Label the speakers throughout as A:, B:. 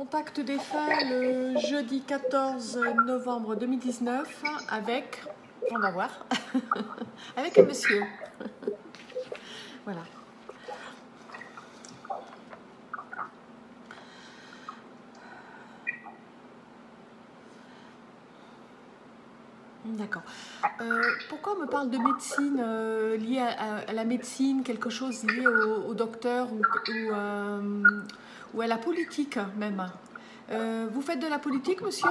A: Contact des fins le jeudi 14 novembre 2019 avec, on va voir, avec un monsieur. voilà. D'accord. Euh, pourquoi on me parle de médecine euh, liée à, la médecine, quelque chose lié au, docteur ou, euh, ou, à la politique même Vous faites de la politique, monsieur?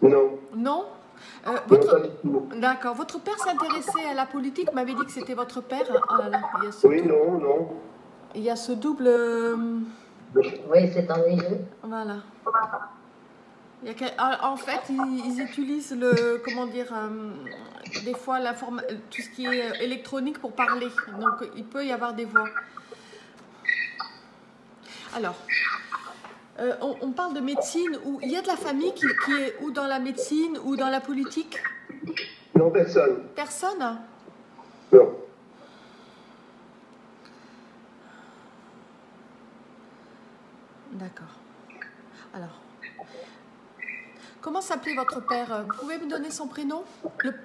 B: Non.
A: Non? Votre... D'accord. Votre père s'intéressait à la politique, m'avait dit que c'était votre père.
B: Ah oui, non, non.
A: Il y a ce double.
C: Oui, c'est ennuyeux.
A: Voilà. En fait, ils, utilisent le, comment dire, euh, des fois la tout ce qui est électronique pour parler. Donc, il peut y avoir des voix. Alors, euh, on, parle de médecine où il y a de la famille qui, est ou dans la médecine ou dans la politique?
B: Non, personne.
A: Personne?
B: Non.
A: D'accord. Alors, Comment s'appelait votre père? Vous pouvez me donner son prénom?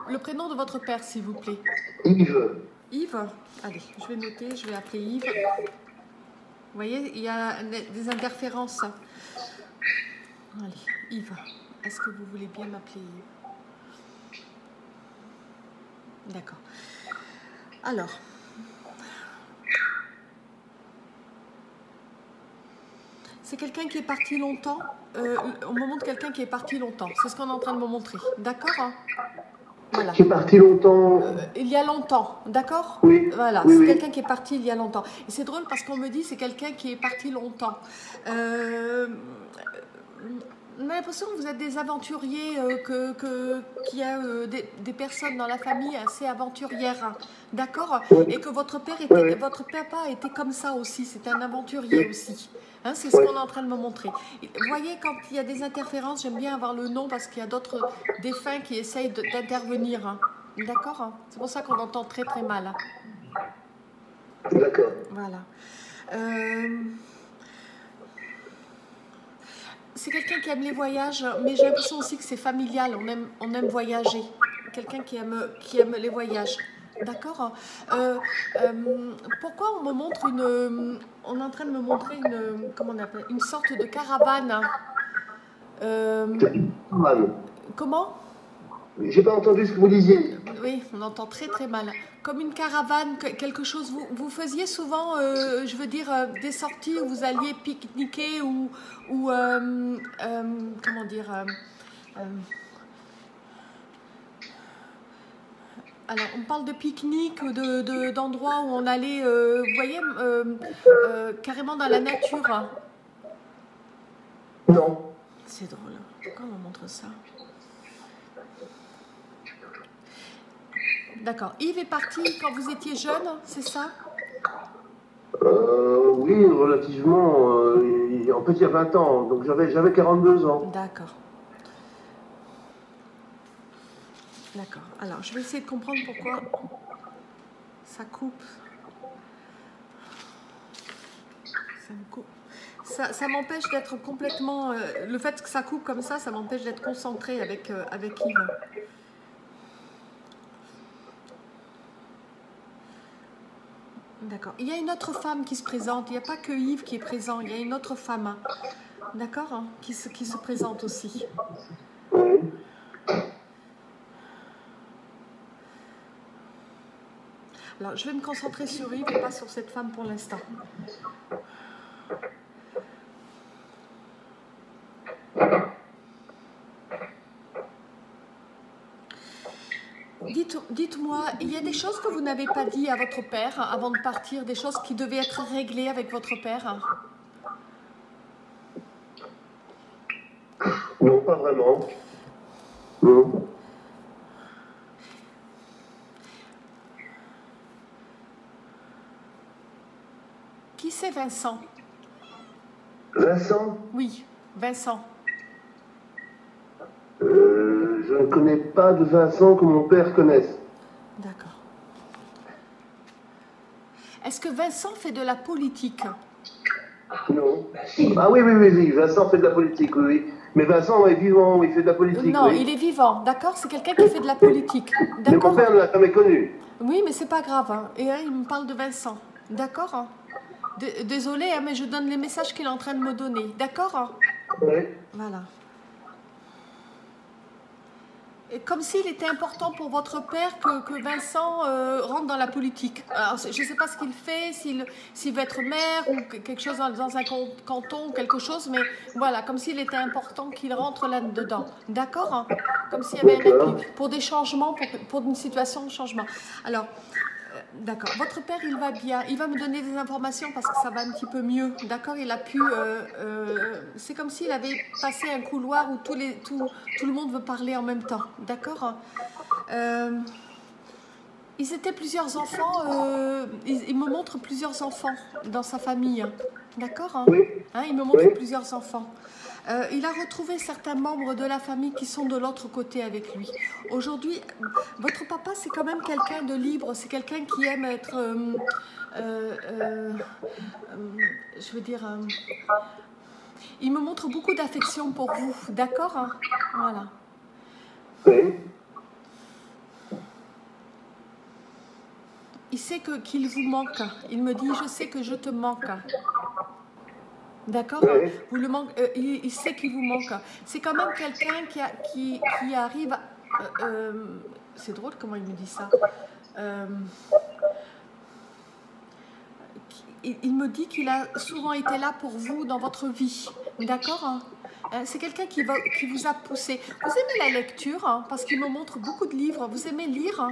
A: Le, prénom de votre père, s'il vous plaît.
B: Yves.
A: Yves? Allez, je vais noter, je vais appeler Yves. Vous voyez, il y a des interférences. Allez, Yves, est-ce que vous voulez bien m'appeler Yves? D'accord. Alors, C'est quelqu'un qui est parti longtemps. On me montre quelqu'un qui est parti longtemps. C'est ce qu'on est en train de me montrer. D'accord?
B: Voilà. Qui est parti longtemps euh,
A: Il y a longtemps, d'accord
B: Oui.
A: Voilà, c'est quelqu'un qui est parti il y a longtemps. Et c'est drôle parce qu'on me dit c'est quelqu'un qui est parti longtemps. Euh, on a l'impression que vous êtes des aventuriers, euh, que, qu'il y a euh, des, personnes dans la famille assez aventurières, hein. d'accord Et que votre père était, votre papa était comme ça aussi, c'était un aventurier aussi. Hein, c'est ce qu'on est en train de me montrer. Vous voyez, quand il y a des interférences, j'aime bien avoir le nom parce qu'il y a d'autres défunts qui essayent d'intervenir. Hein. D'accord C'est pour ça qu'on entend très très mal.
B: D'accord.
A: Voilà. Euh c'est quelqu'un qui aime les voyages, mais j'ai l'impression aussi que c'est familial, on aime, on aime voyager. Quelqu'un qui aime, qui aime les voyages. D'accord euh, euh, Pourquoi on me montre une. On est en train de me montrer une. Comment on appelle Une sorte de caravane?
B: Euh,
A: comment?
B: J'ai pas entendu ce que vous disiez.
A: Oui, on entend très très mal. Comme une caravane, quelque chose. Vous, vous faisiez souvent, euh, je veux dire, euh, des sorties où vous alliez pique-niquer ou, ou euh, comment dire. Alors, on parle de pique-nique, de, d'endroits où on allait, vous voyez, carrément dans la nature.
B: Non.
A: C'est drôle. Pourquoi on montre ça? D'accord. Yves est parti quand vous étiez jeune, c'est ça?
B: Euh, Oui, relativement. Euh, en fait, il y a 20 ans, donc j'avais, j'avais 42 ans.
A: D'accord. D'accord. Alors, je vais essayer de comprendre pourquoi ça coupe. Ça m'empêche d'être complètement. Euh, le fait que ça coupe comme ça, ça m'empêche d'être concentré avec, euh, avec Yves. D'accord. Il y a une autre femme qui se présente. Il n'y a pas que Yves qui est présent. Il y a une autre femme. D'accord hein, qui, se, qui se présente aussi. Je vais me concentrer sur Yves et pas sur cette femme pour l'instant. Dites-moi, il y a des choses que vous n'avez pas dit à votre père avant de partir, des choses qui devaient être réglées avec votre père?
B: Non, pas vraiment. Non.
A: Qui c'est Vincent
B: Vincent?
A: Oui, Vincent.
B: Euh, je ne connais pas de Vincent que mon père connaisse.
A: D'accord. Est-ce que Vincent fait de la politique?
B: Non.
C: Bah si.
B: Ah oui, oui, oui, oui, Vincent fait de la politique, oui, oui. Mais Vincent est vivant, il fait de la politique.
A: Non,
B: oui.
A: il est vivant, d'accord C'est quelqu'un qui fait de la politique.
B: Mais mon père ne l'a jamais connu.
A: Oui, mais c'est pas grave. hein. Et hein, il me parle de Vincent. D'accord hein. D- Désolé, hein, mais je donne les messages qu'il est en train de me donner. D'accord?
B: Oui.
A: Voilà. Et comme s'il était important pour votre père que, que Vincent euh, rentre dans la politique. Alors, je ne sais pas ce qu'il fait, s'il veut être maire ou que- quelque chose dans, dans un canton ou quelque chose, mais voilà, comme s'il était important qu'il rentre là-dedans. D'accord? Hein Comme s'il y avait un appui pour des changements, pour, pour une situation de changement. Alors, D'accord. Votre père, il va bien. Il va me donner des informations parce que ça va un petit peu mieux. D'accord Il a pu. euh, euh, c'est comme s'il avait passé un couloir où les, tout, tout le monde veut parler en même temps. D'accord Euh, Ils étaient plusieurs enfants. il, il me montre plusieurs enfants dans sa famille. D'accord
B: Oui.
A: Hein, il me montre plusieurs enfants. Euh, il a retrouvé certains membres de la famille qui sont de l'autre côté avec lui. Aujourd'hui, votre papa, c'est quand même quelqu'un de libre, c'est quelqu'un qui aime être, euh, euh, je veux dire, il me montre beaucoup d'affection pour vous, d'accord hein? Voilà.
B: Oui.
A: Il sait que qu'il vous manque. Il me dit, je sais que je te manque. D'accord
B: Oui.
A: Vous le manque, euh, il, il sait qu'il vous manque. C'est quand même quelqu'un qui, a- qui, qui arrive. euh, euh, c'est drôle comment il me dit ça. Qui- il, me dit qu'il a souvent été là pour vous dans votre vie. D'accord hein C'est quelqu'un qui, va- qui vous a poussé. Vous aimez la lecture hein, Parce qu'il me montre beaucoup de livres. Vous aimez lire hein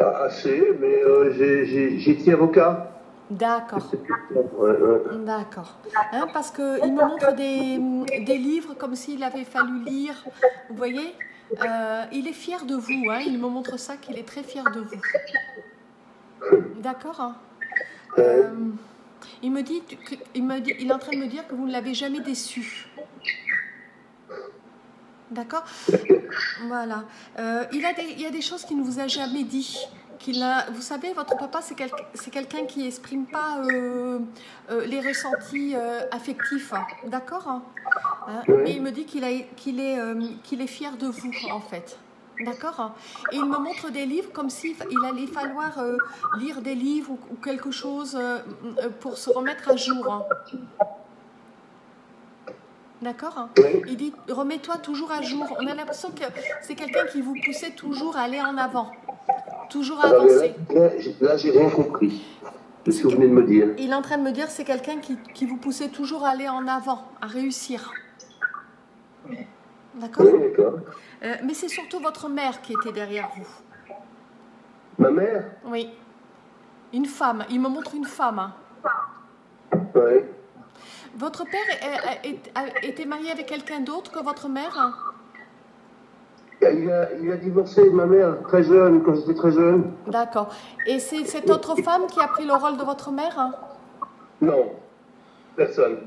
B: Ah, assez, mais j'ai été avocat.
A: D'accord.
B: Ouais, ouais.
A: D'accord. Hein, parce qu'il me montre des, des livres comme s'il avait fallu lire. Vous voyez Euh, Il est fier de vous. Hein, il me montre ça, qu'il est très fier de vous. D'accord hein Euh, il, me dit que- il, me dit, il est en train de me dire que vous ne l'avez jamais déçu. D'accord? Voilà. Euh, il, a des, il y a des choses qu'il ne vous a jamais dit. Qu'il a, vous savez, votre papa, c'est quel- c'est quelqu'un qui n'exprime pas euh, euh, les ressentis euh, affectifs. D'accord Hein,
B: Oui.
A: Mais il me dit qu'il est, qu'il est fier de vous, en fait. D'accord Et il me montre des livres comme s'il il allait falloir euh, lire des livres ou, ou quelque chose euh, pour se remettre à jour. hein. D'accord. Il dit remets-toi toujours à jour. On a l'impression que c'est quelqu'un qui vous poussait toujours à aller en avant, toujours
B: Alors, là,
A: avancer.
B: là, j'ai- rien compris de ce que vous venez de me dire.
A: Il est en train de me dire c'est quelqu'un qui, qui vous poussait toujours à aller en avant, à réussir. D'accord
B: Oui, d'accord.
A: Euh, Mais c'est surtout votre mère qui était derrière vous.
B: Ma mère
A: Oui. Une femme. Il me montre une femme. hein.
B: Oui.
A: Votre père est- est- a- était marié avec quelqu'un d'autre que votre mère hein?
B: Il a, il a divorcé de ma mère très jeune, quand j'étais très jeune.
A: D'accord. Et c'est cette autre femme qui a pris le rôle de votre mère hein?
B: Non, personne.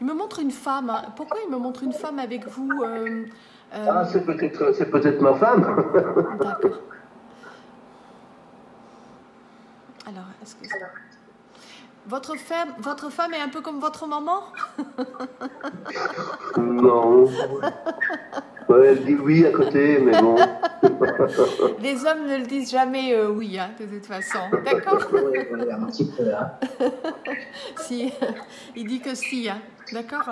A: Il me montre une femme. hein. Pourquoi il me montre une femme avec vous euh, euh,
B: Ah, c'est peut-être c'est peut-être ma femme.
A: D'accord. Alors, est-ce que votre femme, votre femme est un peu comme votre maman?
B: Non. Ouais, elle dit oui à côté, mais bon.
A: Les hommes ne le disent jamais euh, oui, hein, de toute façon. D'accord?
C: Oui, un petit peu. Hein.
A: Si, il dit que si, hein. D'accord?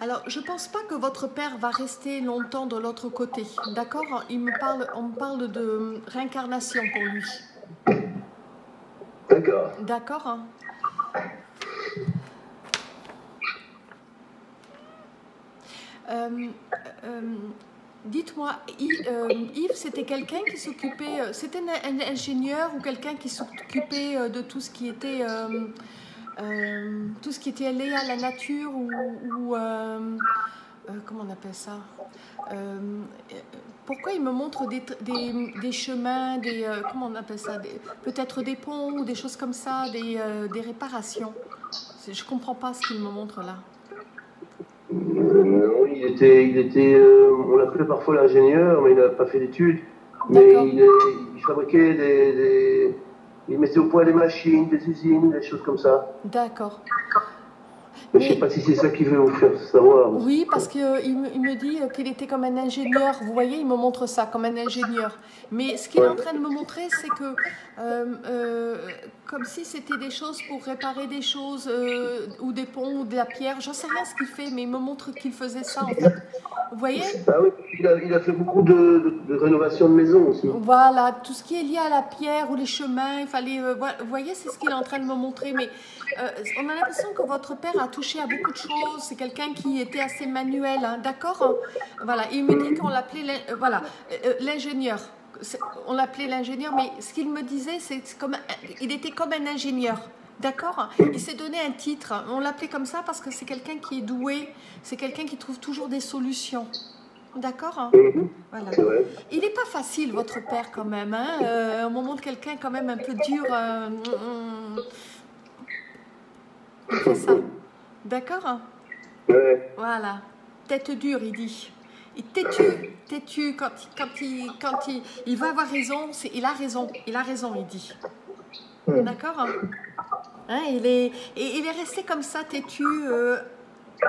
A: Alors, je pense pas que votre père va rester longtemps de l'autre côté. D'accord? Il me parle, on me parle de réincarnation pour lui.
B: D'accord.
A: D'accord? Euh, euh, Dites-moi, Yves, euh, Yves, c'était quelqu'un qui s'occupait, c'était un, ingénieur ou quelqu'un qui s'occupait de tout ce qui était, euh, tout ce qui était lié à la nature ou, ou, euh, euh, comment on appelle ça? Pourquoi il me montre des, des, des chemins, des, comment on appelle ça? Peut-être des ponts ou des choses comme ça, des, des réparations? Je comprends pas ce qu'il me montre là.
B: Non, il était, il était, on l'appelait parfois l'ingénieur, mais il n'a pas fait d'études. Mais il, fabriquait des, des- il mettait au point des machines, des usines, des choses comme ça.
A: D'accord.
B: Je ne sais pas si c'est ça qu'il veut vous faire savoir.
A: Oui, parce qu'il me, il me dit euh, qu'il était comme un ingénieur. Vous voyez, il me montre ça, comme un ingénieur. Mais ce qu'il est en train de me montrer, c'est que, euh, euh, comme si c'était des choses pour réparer des choses, euh, ou des ponts, ou de la pierre. J'en sais rien ce qu'il fait, mais il me montre qu'il faisait ça, en fait. Vous voyez?
B: Ah oui, il a, il a fait beaucoup de, de, de maisons aussi.
A: Voilà, tout ce qui est lié à la pierre ou les chemins, il fallait. euh, vous voyez, c'est ce qu'il est en train de me montrer. Mais euh, on a l'impression que votre père a touché à beaucoup de choses. C'est quelqu'un qui était assez manuel, hein, d'accord? Voilà, il me dit qu'on l'appelait euh, voilà, euh, euh, l'ingénieur. On l'appelait l'ingénieur, mais ce qu'il me disait, c'est comme il était comme un ingénieur. D'accord? Il s'est donné un titre. On l'appelait comme ça parce que c'est quelqu'un qui est doué, c'est quelqu'un qui trouve toujours des solutions. D'accord?
B: Mhm,
A: Voilà. Il n'est pas facile, votre père, quand même. Hein euh, on me montre quelqu'un quand même un peu dur. euh, fait ça. D'accord
B: Ouais.
A: Voilà. Tête dure, il dit. Il têtu, têtu. Quand, il- quand, il, quand il, il va avoir raison, il a raison. Il a raison, il dit. D'accord Hein, il, est, et il est resté comme ça, têtu, euh,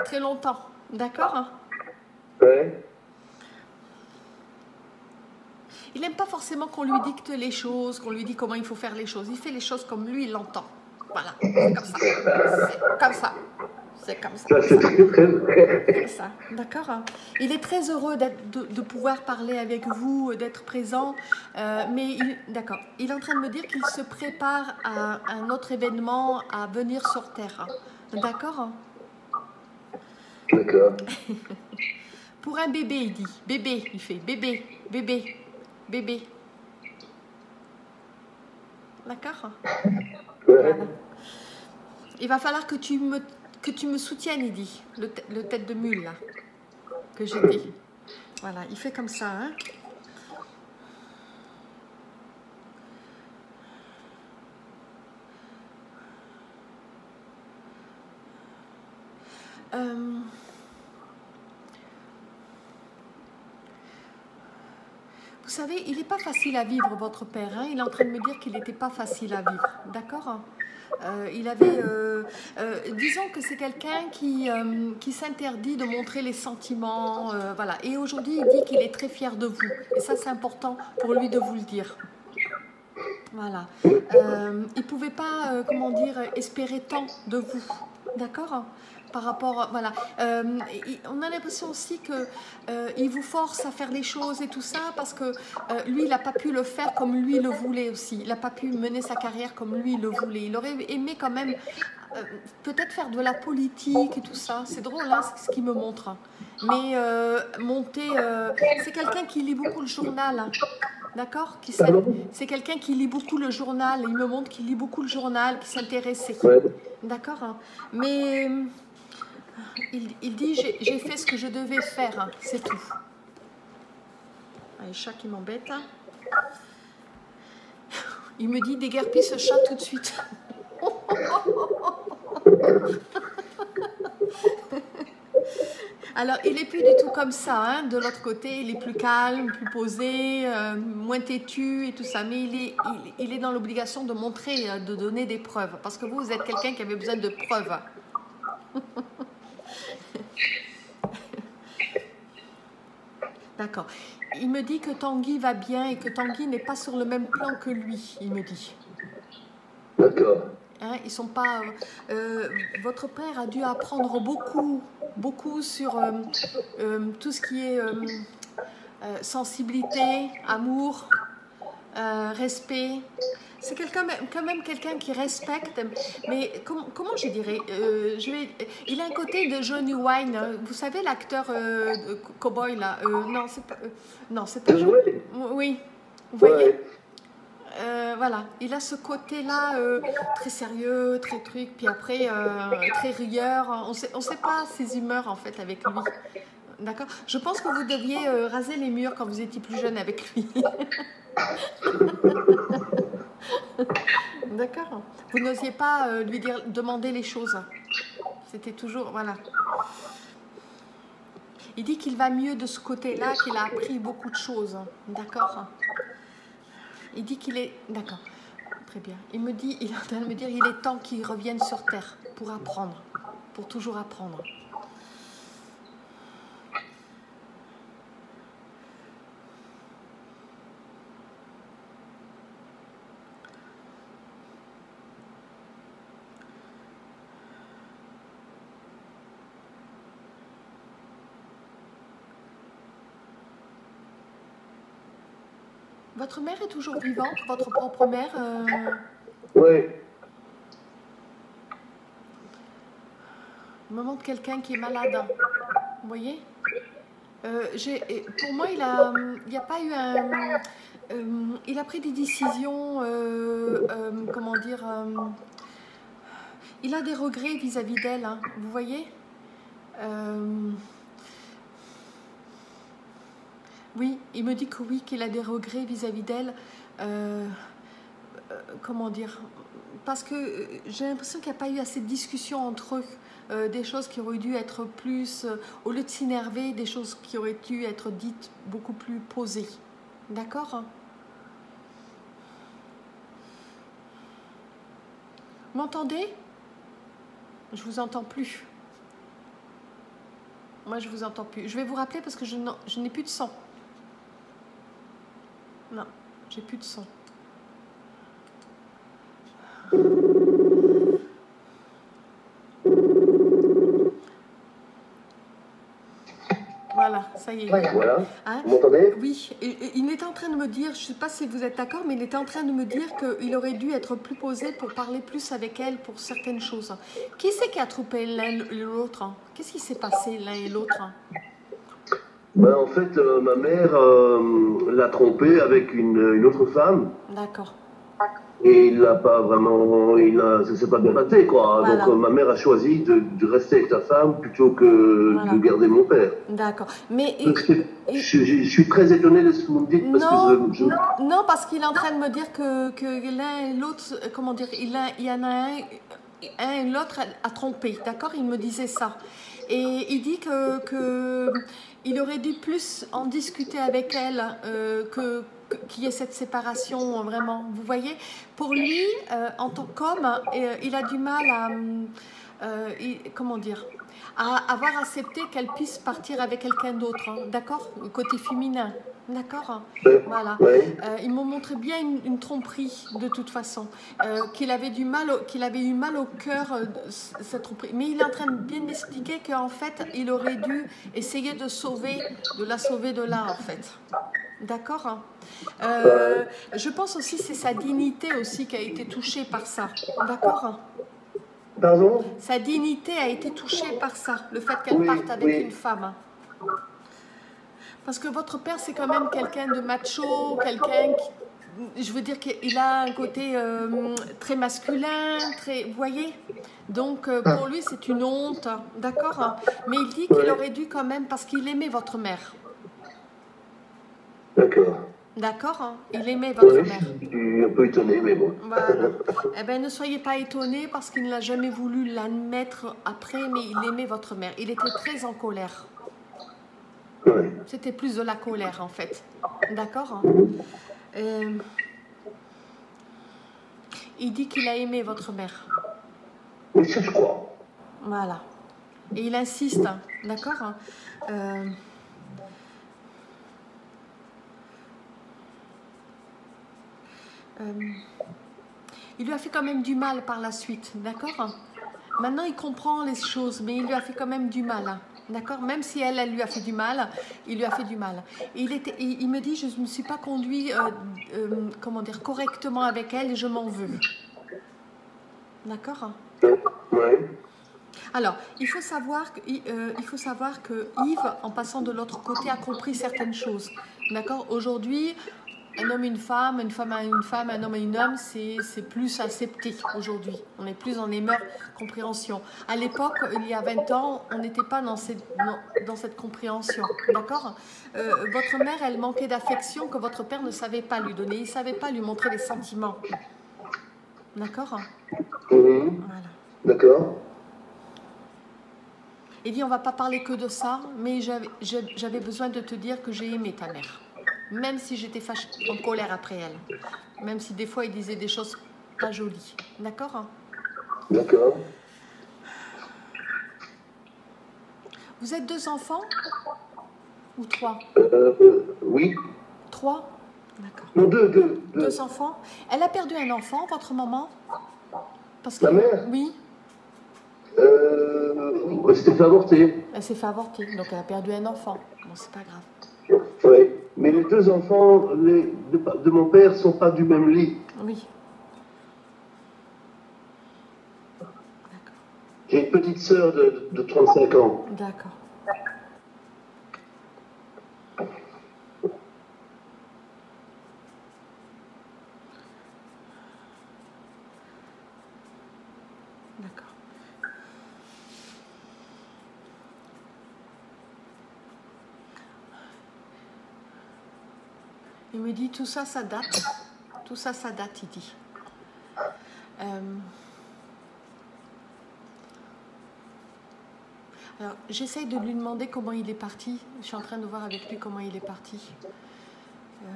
A: très longtemps. D'accord
B: Ouais.
A: Il n'aime pas forcément qu'on lui dicte les choses, qu'on lui dit comment il faut faire les choses. Il fait les choses comme lui, il l'entend. Voilà, c'est comme ça. C'est comme ça. C'est comme ça.
B: Ça, c'est très, très vrai.
A: C'est ça. D'accord. Il est très heureux de, de pouvoir parler avec vous, d'être présent. euh, mais il- d'accord. Il est en train de me dire qu'il se prépare à un autre événement, à venir sur Terre. D'accord.
B: D'accord.
A: Pour un bébé, il dit. Bébé, il fait. Bébé, bébé, bébé. D'accord
B: Ouais.
A: Il va falloir que tu me, que tu me soutiennes, il le tête de mule, là. Que j'ai dit. Voilà, il fait comme ça, hein. Euh, Vous savez, il n'est pas facile à vivre, votre père. hein. Il est en train de me dire qu'il n'était pas facile à vivre. D'accord? Euh, Il avait. euh, euh, disons que c'est quelqu'un qui, qui s'interdit de montrer les sentiments. voilà. Et aujourd'hui, il dit qu'il est très fier de vous. Et ça, c'est important pour lui de vous le dire. Voilà. Il pouvait pas, comment dire, espérer tant de vous. D'accord par rapport, voilà. Euh, on a l'impression aussi que euh, il vous force à faire les choses et tout ça parce que euh, lui, il n'a pas pu le faire comme lui le voulait aussi. Il n'a pas pu mener sa carrière comme lui le voulait. Il aurait aimé quand même euh, peut-être faire de la politique et tout ça. C'est drôle, hein, ce qu'il me montre. Mais euh, monter, euh, c'est quelqu'un qui lit beaucoup le journal. hein. D'accord? C'est quelqu'un qui lit beaucoup le journal. Il me montre qu'il lit beaucoup le journal, qui s'intéressait.
B: Ouais.
A: D'accord hein? Mais il, il dit j'ai fait ce que je devais faire, hein, c'est tout. Le chat qui m'embête. Il me dit déguerpis ce chat tout de suite. Alors, il est plus du tout comme ça. hein. De l'autre côté, il est plus calme, plus posé, euh, moins têtu et tout ça. Mais il est, il, est dans l'obligation de montrer, euh, de donner des preuves. Parce que vous, vous êtes quelqu'un qui avait besoin de preuves. D'accord. Il me dit que Tanguy va bien et que Tanguy n'est pas sur le même plan que lui, il me dit.
B: D'accord.
A: Hein, ils sont pas. euh, euh, votre père a dû apprendre beaucoup, beaucoup sur euh, euh, tout ce qui est sensibilité, amour, respect. C'est quelqu'un, quand même quelqu'un qui respecte, mais com- comment je dirais je vais, Il a un côté de Johnny Wine. hein. Vous savez l'acteur cowboy là Non, c'est pas. non, c'est pas. Oui. Vous voyez?
B: Ouais.
A: Euh, voilà, il a ce côté-là euh, très sérieux, très truc, puis après euh, très rieur. On sait, on sait pas ses humeurs en fait avec lui. D'accord? Je pense que vous deviez raser les murs quand vous étiez plus jeune avec lui. D'accord? Vous n'osiez pas lui dire, demander les choses. C'était toujours. Voilà. Il dit qu'il va mieux de ce côté-là, qu'il a appris beaucoup de choses. D'accord? Il dit qu'il est... D'accord. Très bien. Il me dit, il est en train de me dire, il est temps qu'il revienne sur Terre pour apprendre, pour toujours apprendre. Votre mère est toujours vivante, votre propre mère euh,
B: Oui.
A: me montre quelqu'un qui est malade. Vous voyez? Euh, Pour moi, il a, il n'y a pas eu un. euh, il a pris des décisions, comment dire. il a des regrets vis-à-vis d'elle, hein, vous voyez Euh, Oui, il me dit que oui, qu'il a des regrets vis-à-vis d'elle. Euh, euh, comment dire? Parce que euh, j'ai l'impression qu'il n'y a pas eu assez de discussion entre eux. Des choses qui auraient dû être plus, au lieu de s'énerver, des choses qui auraient dû être dites beaucoup plus posées. D'accord? M'entendez? Je vous entends plus. Moi, je vous entends plus. Je vais vous rappeler parce que je n'ai plus de son. Non, j'ai plus de son. Voilà, ça y est.
C: Voilà.
A: Hein
B: Vous m'entendez?
A: Oui, il était en train de me dire, je ne sais pas si vous êtes d'accord, mais il était en train de me dire qu'il aurait dû être plus posé pour parler plus avec elle pour certaines choses. Qui c'est qui a trompé l'un et l'autre? Qu'est-ce qui s'est passé l'un et l'autre?
B: Ben, En fait, euh, ma mère euh, l'a trompé avec une, une autre femme.
A: D'accord.
B: Et il l'a pas vraiment, il a, ça s'est pas bien passé quoi.
A: Voilà.
B: Donc euh, ma mère a choisi de, de rester avec ta femme plutôt que
A: Voilà.
B: de garder mon père.
A: D'accord. Mais
B: Donc, je, je- je suis très étonné de ce que vous me dites parce
A: non,
B: que je-
A: non, parce qu'il est en train de me dire que, que l'un et l'autre, comment dire, il, a- il y en a un, un et l'autre a, a trompé, d'accord? Il me disait ça. Et il dit que, que il aurait dû plus en discuter avec elle euh, que qu'il y ait cette séparation euh, vraiment. Vous voyez, pour lui, euh, en tant qu'homme, il a du mal à, il- comment dire, à avoir accepté qu'elle puisse partir avec quelqu'un d'autre, hein, d'accord? Le côté féminin, d'accord? Voilà. Euh, ils m'ont montré bien une, une tromperie de toute façon, euh, qu'il avait du mal, au- qu'il avait eu mal au cœur euh, cette tromperie. Mais il est en train de bien m'expliquer qu'en fait, il aurait dû essayer de sauver, de la sauver de là en fait. D'accord? Euh, Je pense aussi que c'est sa dignité aussi qui a été touchée par ça. D'accord?
B: Pardon
A: Sa dignité a été touchée par ça, le fait qu'elle
B: Oui,
A: parte avec
B: oui.
A: une femme. Parce que votre père, c'est quand même quelqu'un de macho, quelqu'un qui, je veux dire qu'il a un côté euh, très masculin, très, vous voyez? Donc euh, pour lui, c'est une honte, d'accord? Mais il dit qu'il aurait dû quand même, parce qu'il aimait votre mère,
B: D'accord.
A: D'accord hein Il aimait votre mère.
B: je suis un peu étonné, mais bon.
A: Voilà. Eh bien, ne soyez pas étonnés parce qu'il n'a jamais voulu l'admettre après, mais il aimait votre mère. Il était très en colère.
B: Ouais.
A: C'était plus de la colère, en fait. D'accord Euh, Il dit qu'il a aimé votre mère.
B: Oui, ça je crois.
A: Voilà. Et il insiste, d'accord Euh, euh, Il lui a fait quand même du mal par la suite, d'accord Maintenant, il comprend les choses, mais il lui a fait quand même du mal, hein, d'accord Même si elle, elle lui a fait du mal, il lui a fait du mal. Il, me dit, je ne me suis pas conduit, euh, euh, comment dire, correctement avec elle et je m'en veux. D'accord alors, il faut savoir euh, il faut savoir que Yves, en passant de l'autre côté, a compris certaines choses. D'accord Aujourd'hui, un homme et une femme, une femme à une femme, un homme et une homme, c'est plus accepté aujourd'hui. On est plus dans les mœurs, compréhension. À l'époque, il y a 20 ans, on n'était pas dans cette, dans, dans cette compréhension. D'accord? Euh, Votre mère, elle manquait d'affection que votre père ne savait pas lui donner. Il ne savait pas lui montrer les sentiments. D'accord? Voilà.
B: D'accord.
A: Il dit, on va pas parler que de ça, mais j'avais besoin de te dire que j'ai aimé ta mère. Même si j'étais fâchée, en colère après elle. Même si des fois il disait des choses pas jolies. D'accord hein?
B: D'accord.
A: Vous êtes deux enfants? Ou trois?
B: Euh, euh, oui.
A: Trois? D'accord.
B: Non, deux, deux. deux.
A: Deux enfants? Elle a perdu un enfant, votre maman? Parce
B: Ma mère?
A: Oui,
B: Euh, ouais, c'était fait avorter.
A: elle s'est fait avorter, donc elle a perdu un enfant. Bon, c'est pas grave.
B: Oui. Mais les deux enfants les, de, de mon père sont pas du même lit.
A: Oui. D'accord.
B: J'ai une petite sœur de, de 35 ans.
A: D'accord. Il me dit tout ça, ça date. Tout ça, ça date, il dit. Euh, Alors, j'essaye de lui demander comment il est parti. Je suis en train de voir avec lui comment il est parti. Euh,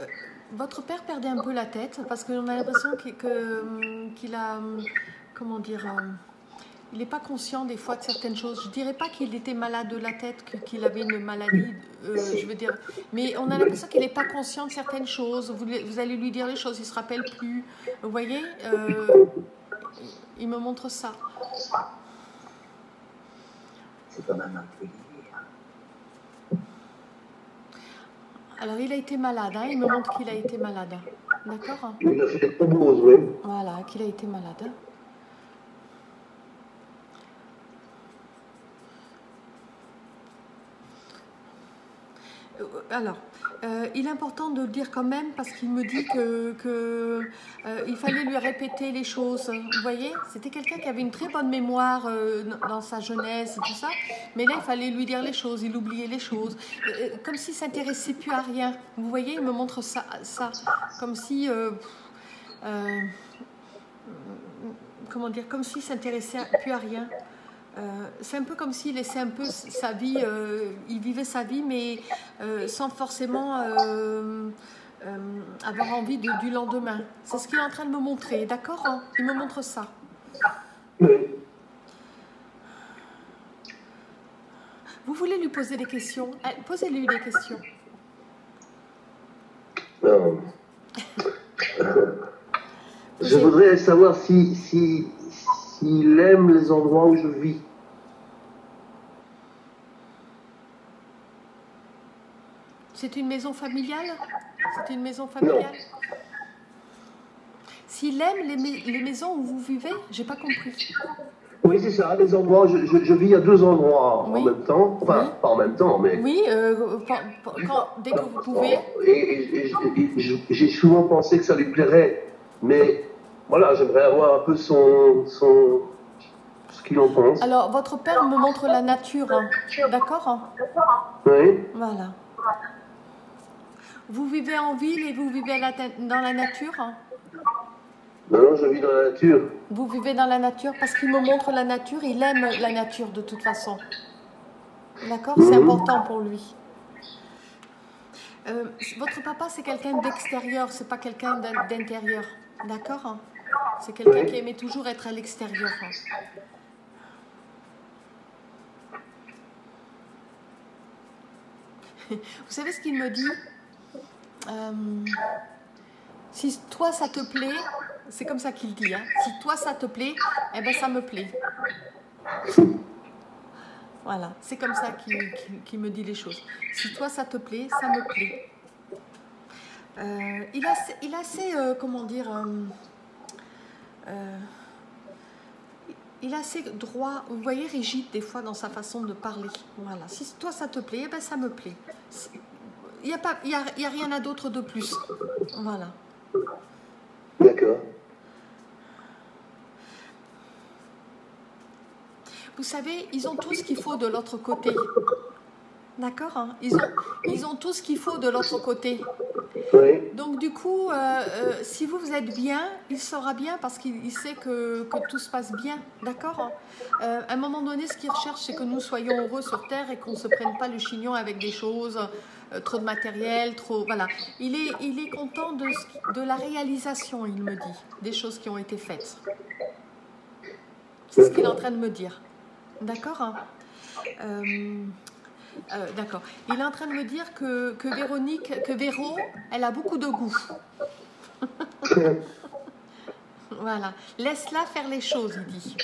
A: euh, votre père perdait un peu la tête parce qu'on a l'impression qu'il hum, a, hum, comment dire, hum, il n'est pas conscient des fois de certaines choses. Je dirais pas qu'il était malade de la tête, qu'il avait une maladie, euh, je veux dire, mais on a l'impression qu'il n'est pas conscient de certaines choses. Vous, allez lui dire les choses, il se rappelle plus. Vous voyez, euh, il me montre ça.
C: C'est quand même un peu lié. hein.
A: Alors, il a été malade, hein, il me montre qu'il a été malade. D'accord? Voilà, qu'il a été malade. Alors, euh, il est important de le dire quand même parce qu'il me dit que, euh, il fallait lui répéter les choses. Vous voyez, c'était quelqu'un qui avait une très bonne mémoire euh, dans sa jeunesse et tout ça, mais là il fallait lui dire les choses, il oubliait les choses, Euh, euh, comme s'il s'intéressait plus à rien. Vous voyez, il me montre ça, ça comme si euh, euh, comment dire, comme s'il s'intéressait plus à rien. Euh, c'est un peu comme s'il laissait un peu sa vie, euh, il vivait sa vie, mais euh, sans forcément avoir envie de- du lendemain. C'est ce qu'il est en train de me montrer, d'accord hein? Il me montre ça. Vous voulez lui poser des questions? Posez-lui des questions.
B: Non. Je voudrais savoir si, si, s'il aime les endroits où je vis.
A: C'est une maison familiale? C'est une maison familiale? S'il aime les, mais- les maisons où vous vivez, j'ai pas compris.
B: Oui, c'est ça, les endroits. Je, je, je vis à deux endroits
A: Oui.
B: en même temps. Enfin,
A: Oui.
B: pas en même temps, mais.
A: Oui, euh, quand- quand- dès que vous pouvez.
B: Et, j'ai souvent pensé que ça lui plairait, mais voilà, j'aimerais avoir un peu son, son ce qu'il en pense.
A: Alors, votre père me montre la nature, hein. d'accord hein
B: Oui,
A: Voilà. Vous vivez en ville et vous vivez la dans la nature hein
B: non, non, je vis dans la nature.
A: Vous vivez dans la nature parce qu'il me montre la nature, il aime la nature de toute façon. D'accord C'est
B: Mhm.
A: important pour lui. Euh, votre papa, c'est quelqu'un d'extérieur, c'est pas quelqu'un d'in- d'intérieur. D'accord C'est quelqu'un
B: Oui.
A: qui aimait toujours être à l'extérieur. hein. Vous savez ce qu'il me dit? Euh, Si toi ça te plaît, c'est comme ça qu'il dit, hein, si toi ça te plaît, eh ben ça me plaît. Voilà, c'est comme ça qu'il me dit les choses. Si toi ça te plaît, ça me plaît. Euh, il, a, assez- il a euh, comment dire, euh, il est assez droit, vous voyez, rigide des fois dans sa façon de parler. Voilà, si toi ça te plaît, eh ben ça me plaît. Il n'y a, pas- y a, y a rien à d'autre de plus. Voilà.
B: D'accord.
A: Vous savez, ils ont tout ce qu'il faut de l'autre côté. D'accord hein. ils, ont, ils ont tout ce qu'il faut de l'autre côté. Donc du coup, euh, euh, si vous, vous êtes bien, il sera bien parce qu'il il sait que, tout se passe bien. D'accord? Euh, À un moment donné, ce qu'il recherche, c'est que nous soyons heureux sur Terre et qu'on ne se prenne pas le chignon avec des choses, trop de matériel, trop... Voilà. Il est, content de, la réalisation, il me dit, des choses qui ont été faites. C'est ce qu'il est en train de me dire. D'accord? Euh, D'accord. Il est en train de me dire que, que Véronique, que Véro, elle a beaucoup de goût. voilà. Laisse-la faire les choses, il dit.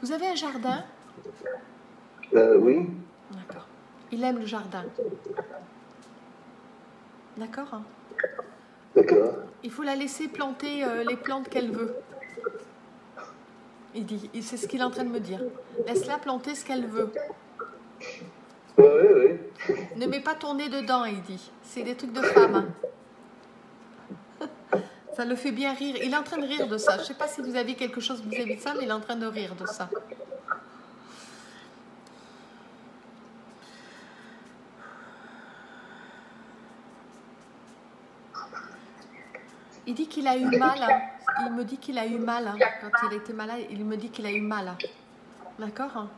A: Vous avez un jardin?
B: Euh, oui.
A: D'accord. Il aime le jardin. D'accord hein?
B: D'accord.
A: Il faut la laisser planter euh, les plantes qu'elle veut. Il dit, c'est ce qu'il est en train de me dire. Laisse-la planter ce qu'elle veut.
B: Oui, oui, oui.
A: Ne mets pas ton nez dedans, il dit. C'est des trucs de femme. hein. Ça le fait bien rire. Il est en train de rire de ça. Je ne sais pas si vous avez quelque chose vis-à-vis de ça, mais il est en train de rire de ça. Il dit qu'il a eu mal. hein. Il me dit qu'il a eu mal. hein. Quand il était malade, il me dit qu'il a eu mal. hein. D'accord hein?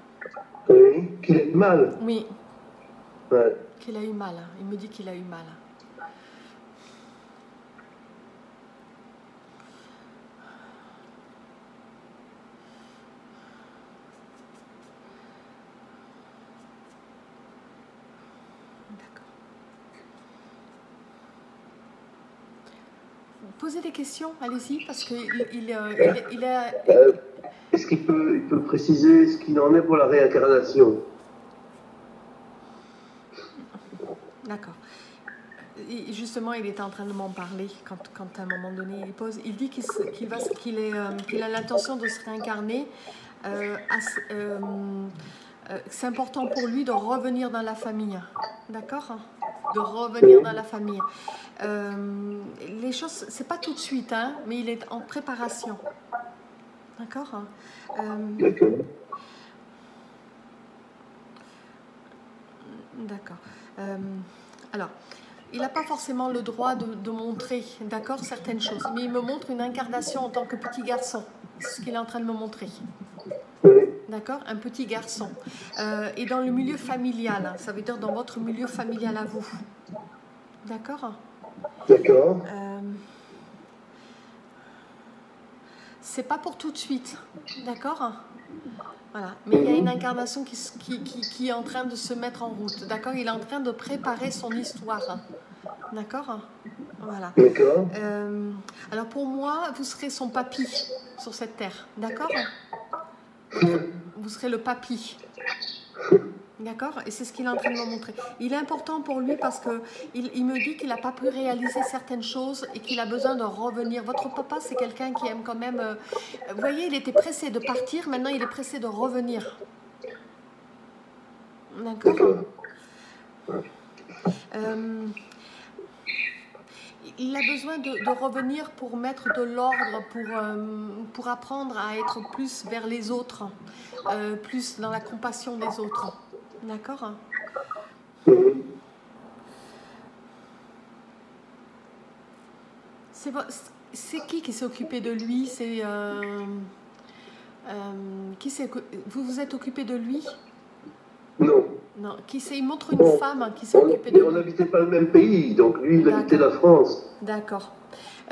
B: Oui. Qu'il est mal?
A: Oui,
B: Ouais.
A: qu'il a eu mal. Il me dit qu'il a eu mal. Posez des questions, allez-y, parce qu'il il, euh, il, il a-
B: Euh, Est-ce qu'il peut, il peut préciser ce qu'il en est pour la réincarnation?
A: D'accord. Justement, il était en train de m'en parler quand, quand à un moment donné il pose. Il dit qu'il est, euh, qu'il a l'intention de se réincarner. euh, euh, euh, c'est important pour lui de revenir dans la famille. D'accord? De revenir dans la famille. Euh, les choses, c'est pas tout de suite, hein, mais il est en préparation. D'accord Euh,
B: D'accord.
A: Euh, alors, il n'a pas forcément le droit de, de montrer, d'accord, certaines choses, mais il me montre une incarnation en tant que petit garçon. Ce qu'il est en train de me montrer. D'accord Un petit garçon. Euh, et dans le milieu familial, ça veut dire dans votre milieu familial à vous. D'accord
B: D'accord.
A: Euh, C'est pas pour tout de suite. D'accord Voilà. Mais il y a une incarnation qui, s- qui, qui- qui est en train de se mettre en route. D'accord Il est en train de préparer son histoire. D'accord Voilà.
B: D'accord.
A: Euh, alors pour moi, vous serez son papy sur cette terre. D'accord Vous serez le papy. D'accord? Et c'est ce qu'il est en train de me montrer. Il est important pour lui parce que il, il me dit qu'il n'a pas pu réaliser certaines choses et qu'il a besoin de revenir. Votre papa, c'est quelqu'un qui aime quand même... euh, vous voyez, il était pressé de partir, maintenant il est pressé de revenir. D'accord?
B: D'accord.
A: Euh, il a besoin de, revenir pour mettre de l'ordre, pour, euh, pour apprendre à être plus vers les autres, euh, plus dans la compassion des autres. D'accord? C'est qui qui s'est occupé de lui? C'est euh, euh, qui vous vous êtes occupé de lui?
B: Non.
A: Non. Qui il montre une
B: Bon.
A: femme qui s'est occupée de
B: on n'habitait pas le même pays, donc lui, il habitait la France.
A: D'accord.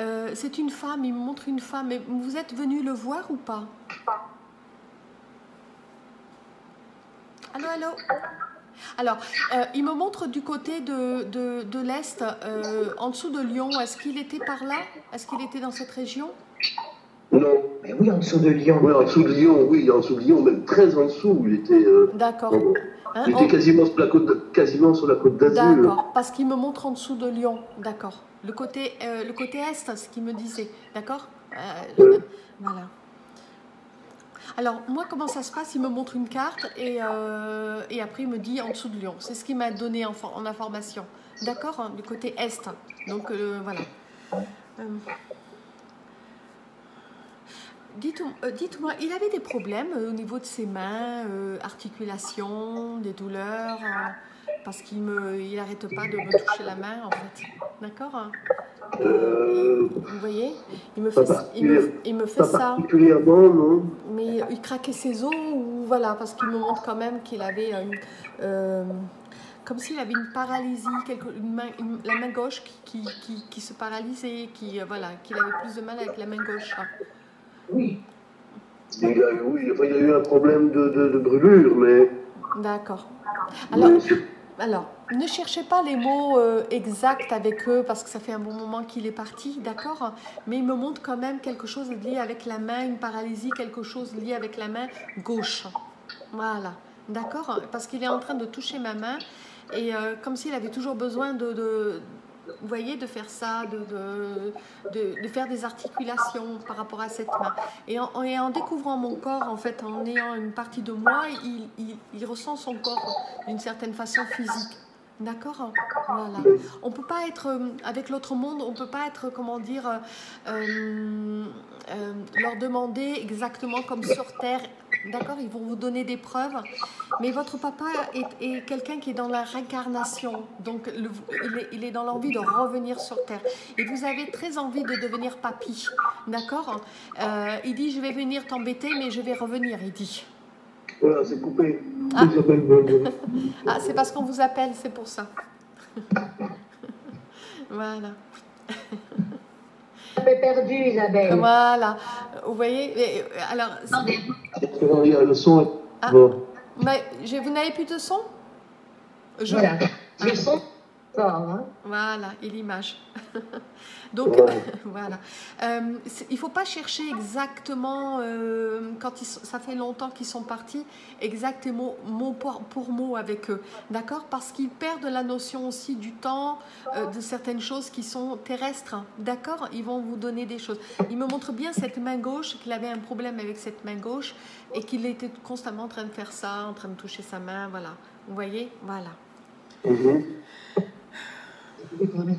A: Euh, c'est une femme. Il me montre une femme. Et vous êtes venu le voir ou pas? Allô, allô? Alors, euh, il me montre du côté de, de, de l'Est, euh, en dessous de Lyon. Est-ce qu'il était par là? Est-ce qu'il était dans cette région?
B: Non.
C: Mais oui, en dessous de Lyon.
B: Oui, en dessous de Lyon, oui, en dessous de Lyon, même très en dessous. Il était, euh,
A: D'accord.
B: bon,
A: Hein,
B: il
A: on-
B: était quasiment sur la côte, quasiment sur la côte d'Azur.
A: D'accord, parce qu'il me montre en dessous de Lyon. D'accord. Le côté, euh, le côté Est, c'est ce qu'il me disait. D'accord Euh,
B: Ouais.
A: Voilà. Alors, moi, comment ça se passe? Il me montre une carte et, euh, et après, il me dit en dessous de Lyon. C'est ce qu'il m'a donné en, for- en information. D'accord hein, Du côté Est. Donc, euh, voilà. Euh, dites-moi, euh, il avait des problèmes euh, au niveau de ses mains, euh, articulations, des douleurs, parce qu'il me, il arrête pas de me toucher la main en fait. D'accord
B: Euh,
A: Vous voyez Il me fait, il me, il me fait
B: pas
A: ça.
B: particulièrement, non.
A: Mais il craquait ses os ou voilà, parce qu'il me montre quand même qu'il avait une, comme s'il avait une paralysie, quelque, une main, une- la main gauche qui, qui, qui, qui se paralysait, qui voilà, qu'il avait plus de mal avec la main gauche. hein.
C: Oui.
B: Il a, eu- oui, enfin, il a eu un problème de, de, de brûlure, mais.
A: D'accord. Alors, ne cherchez pas les mots euh, exacts avec eux parce que ça fait un bon moment qu'il est parti, d'accord? Mais il me montre quand même quelque chose lié avec la main, une paralysie, quelque chose lié avec la main gauche. Voilà, d'accord? Parce qu'il est en train de toucher ma main et euh, comme s'il avait toujours besoin de, de- vous voyez, de faire ça, de, de, de- faire des articulations par rapport à cette main. Et en, et en découvrant mon corps, en fait, en ayant une partie de moi, il, il- ressent son corps d'une certaine façon physique. D'accord? Voilà. On peut pas être euh, avec l'autre monde, on peut pas être, comment dire, euh, euh, leur demander exactement comme sur Terre. D'accord Ils vont vous donner des preuves. Mais votre papa est, est quelqu'un qui est dans la réincarnation. Donc, le- il, est, il est dans l'envie de revenir sur Terre. Et vous avez très envie de devenir papy. D'accord Euh, Il dit Je vais venir t'embêter, mais je vais revenir. Il dit.
B: Voilà, c'est coupé.
A: Ah. Ah, c'est parce qu'on vous appelle, c'est pour ça. voilà.
D: J'avais perdu Isabelle.
A: Voilà. Vous voyez Alors, c'est-
D: Attendez.
B: Il y a le son. est-
A: Ah.
B: Bon.
A: mais je- vous n'avez plus de son? Je-
D: Voilà. Le son Hein.
A: Voilà, et l'image. Donc,
B: Ouais.
A: voilà. Euh, il ne faut pas chercher exactement, euh, quand ils ça fait longtemps qu'ils sont partis, exactement mot pour, pour mot avec eux. D'accord? Parce qu'ils perdent la notion aussi du temps, euh, de certaines choses qui sont terrestres. D'accord? Ils vont vous donner des choses. Il me montre bien cette main gauche, qu'il avait un problème avec cette main gauche et qu'il était constamment en train de faire ça, en train de toucher sa main. Voilà. Vous voyez? Voilà.
B: Mhm.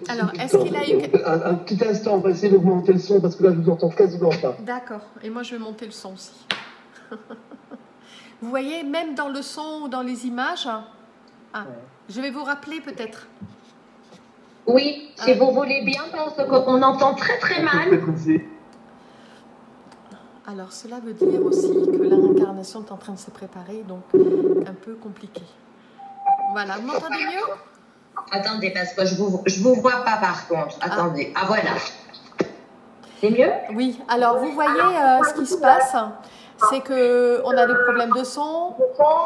A: Alors, est-ce qu'il a eu.
B: Un, un petit instant, on va essayer d'augmenter le son parce que là, je vous entends quasiment pas.
A: D'accord. Et moi, je vais monter le son aussi. vous voyez, même dans le son ou dans les images, ah, je vais vous rappeler peut-être.
D: Oui, si vous voulez bien, parce qu'on entend très très mal.
A: Alors, cela veut dire aussi que la réincarnation est en train de se préparer, donc un peu compliqué. Voilà, vous m'entendez mieux?
D: Attendez, parce que je vous, je vous vois pas par contre. Attendez. Ah, voilà. C'est mieux?
A: Oui, alors vous voyez euh, ce qui se passe, c'est que on a des problèmes de son,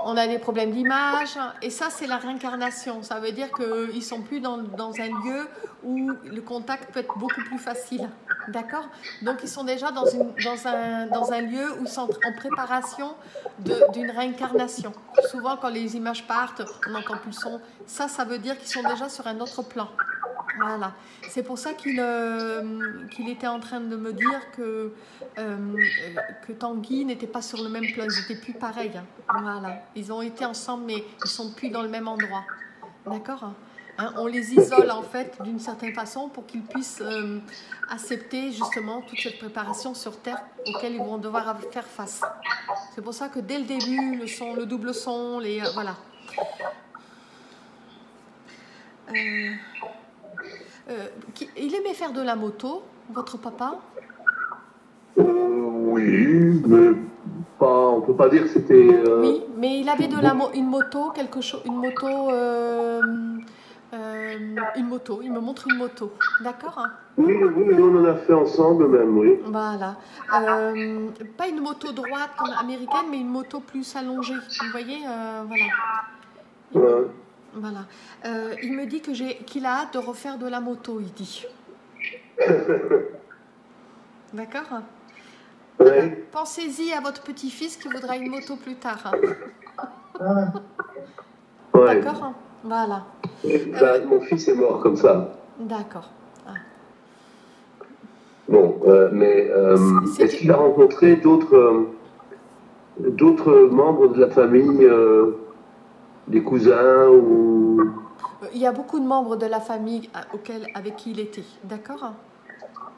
A: on a des problèmes d'image, et ça c'est la réincarnation. Ça veut dire qu'ils sont plus dans, dans un lieu où le contact peut être beaucoup plus facile. D'accord Donc ils sont déjà dans, un, lieu où ils sont en préparation d'une réincarnation. Souvent quand les images partent, on n'entend plus le son. Ça, ça veut dire qu'ils sont déjà sur un autre plan. Voilà. C'est pour ça qu'il euh, était en train de me dire que, euh, que Tanguy n'était pas sur le même plan. Ils n'étaient plus pareils. hein. Voilà. Ils ont été ensemble, mais ils sont plus dans le même endroit. D'accord? Hein, On les isole en fait d'une certaine façon pour qu'ils puissent euh, accepter justement toute cette préparation sur Terre auquel ils vont devoir faire face. C'est pour ça que dès le début, le son, le double son, les euh, voilà. Euh, qui- il aimait faire de la moto, votre papa?
B: Oui, mais pas, on peut pas dire que c'était.
A: Oui, mais il avait de la mo- une moto, quelque chose, une moto, euh, une moto. Il me montre une moto, d'accord?
B: Oui, oui, on en a fait ensemble même, oui.
A: Voilà. Euh, pas une moto droite comme américaine, mais une moto plus allongée. Vous voyez, euh, voilà.
B: Ouais.
A: Voilà. Il me dit que j'ai, qu'il a hâte de refaire de la moto, il dit. D'accord?
B: Ouais.
A: Pensez-y à votre petit-fils qui voudra une moto plus tard.
B: Ouais.
A: D'accord? Voilà.
B: Bah, mon fils est mort comme ça.
A: D'accord.
B: Bon, euh, mais euh, est-ce qu'il a rencontré d'autres euh, d'autres membres de la famille, des cousins ou?
A: Il y a beaucoup de membres de la famille auquel, avec qui il était. D'accord?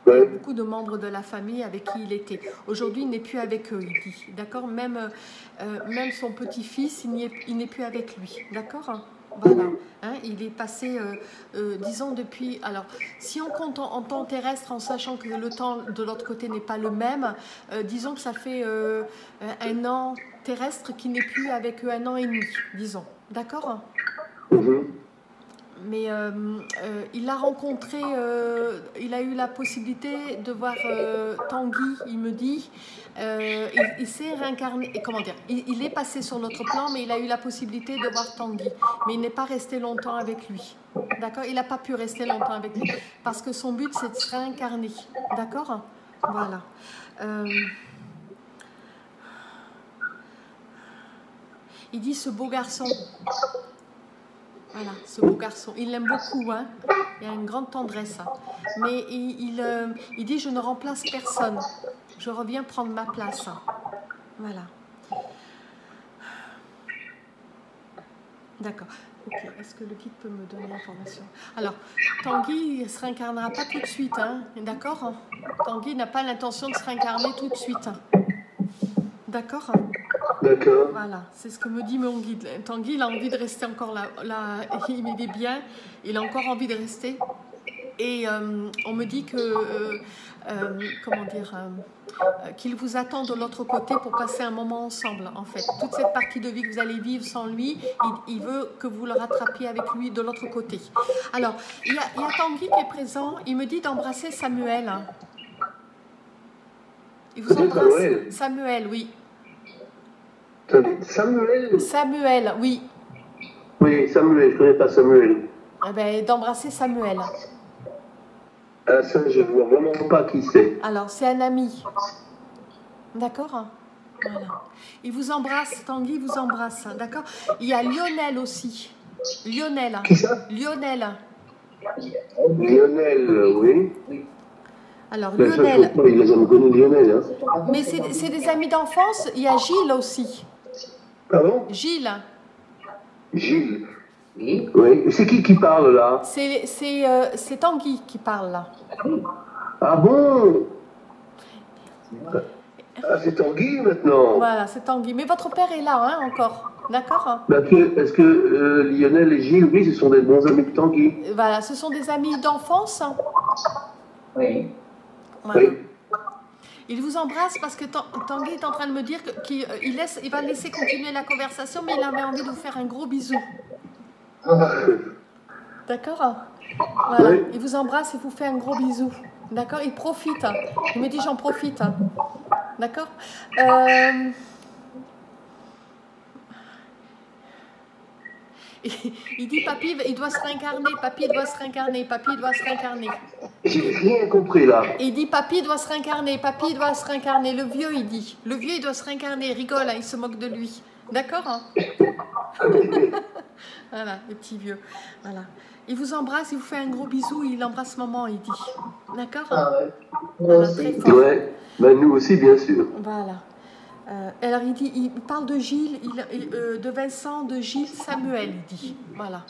B: Ouais.
A: beaucoup de membres de la famille avec qui il était. Aujourd'hui, il n'est plus avec eux, il dit. D'accord? Même, euh, même son petit-fils, il il n'est plus avec lui. D'accord? Voilà. Hein, il est passé, euh, euh, disons, depuis. Alors, si on compte en, en temps terrestre, en sachant que le temps de l'autre côté n'est pas le même, euh, disons que ça fait un an terrestre qui n'est plus avec un an et demi, disons. D'accord?
B: Mhm.
A: Mais euh, euh, il a rencontré, euh, il a eu la possibilité de voir Tanguy, il me dit. Il s'est réincarné, comment dire, il, est passé sur notre plan, mais il a eu la possibilité de voir Tanguy. Mais il n'est pas resté longtemps avec lui. D'accord? Il n'a pas pu rester longtemps avec lui. Parce que son but, c'est de se réincarner. D'accord? Voilà. Il dit ce beau garçon. Voilà, ce beau garçon. Il l'aime beaucoup, hein. Il a une grande tendresse. Mais il, il, euh, il dit, je ne remplace personne. Je reviens prendre ma place. Voilà. D'accord. Ok, est-ce que le guide peut me donner l'information? Alors, Tanguy ne se réincarnera pas tout de suite, hein. D'accord? Tanguy n'a pas l'intention de se réincarner tout de suite. D'accord?
B: D'accord.
A: voilà, c'est ce que me dit mon guide. Tanguy, il a envie de rester encore là. là il est bien, il a encore envie de rester. Et euh, on me dit que, euh, euh, comment dire, qu'il vous attend de l'autre côté pour passer un moment ensemble, en fait. Toute cette partie de vie que vous allez vivre sans lui, il, il veut que vous le rattrapiez avec lui de l'autre côté. Alors, il y, a, il y a Tanguy qui est présent, il me dit d'embrasser Samuel. Il vous embrasse.
B: Samuel.
A: Samuel, oui.
B: Samuel
A: Samuel, oui.
B: Oui, Samuel, je connais pas Samuel.
A: Eh ben, d'embrasser Samuel.
B: Ah, ça, je vois vraiment pas qui c'est.
A: Alors, c'est un ami. D'accord? Voilà. Il vous embrasse, Tanguy vous embrasse. D'accord? Il y a Lionel aussi. Lionel.
B: Qui ça?
A: Lionel.
B: Lionel, oui.
A: Alors,
B: Ben, ça, je
A: Lionel.
B: a. Hein.
A: Mais c'est des amis d'enfance. Il y a Gilles aussi.
B: Pardon
A: Gilles.
B: Gilles.
C: Oui.
B: Oui. C'est qui qui parle là
A: C'est c'est, euh, c'est Tanguy qui parle là.
B: Ah bon Ah, c'est Tanguy maintenant.
A: Voilà, c'est Tanguy. Mais votre père est là, hein, encore. D'accord
B: Bah, que- Est-ce que euh, Lionel et Gilles, oui, ce sont des bons amis de Tanguy
A: Voilà, ce sont des amis d'enfance.
C: Oui.
A: Voilà.
B: Oui.
A: Il vous embrasse parce que Tan- Tanguy est en train de me dire qu'il euh, il laisse, il va laisser continuer la conversation, mais il avait envie de vous faire un gros bisou. D'accord Voilà.
B: Oui.
A: Il vous embrasse et vous fait un gros bisou. D'accord Il profite. Il me dit j'en profite. D'accord Euh, Il dit papy, il doit se réincarner, papy doit se réincarner, papy doit se réincarner.
B: J'ai rien compris là.
A: Il dit papy doit se réincarner, papy doit se réincarner. Le vieux, il dit. Le vieux, il doit se réincarner. Il rigole, hein, il se moque de lui. D'accord hein? Voilà, le petit vieux. Voilà. Il vous embrasse, il vous fait un gros bisou, il embrasse maman, il dit. D'accord
C: Ah ouais.
A: Voilà, très fort.
B: Ouais. Bah, nous aussi, bien sûr.
A: Voilà. Euh, alors il dit, il parle de Gilles, il- euh, de Vincent, de Gilles, Samuel, il dit. Voilà.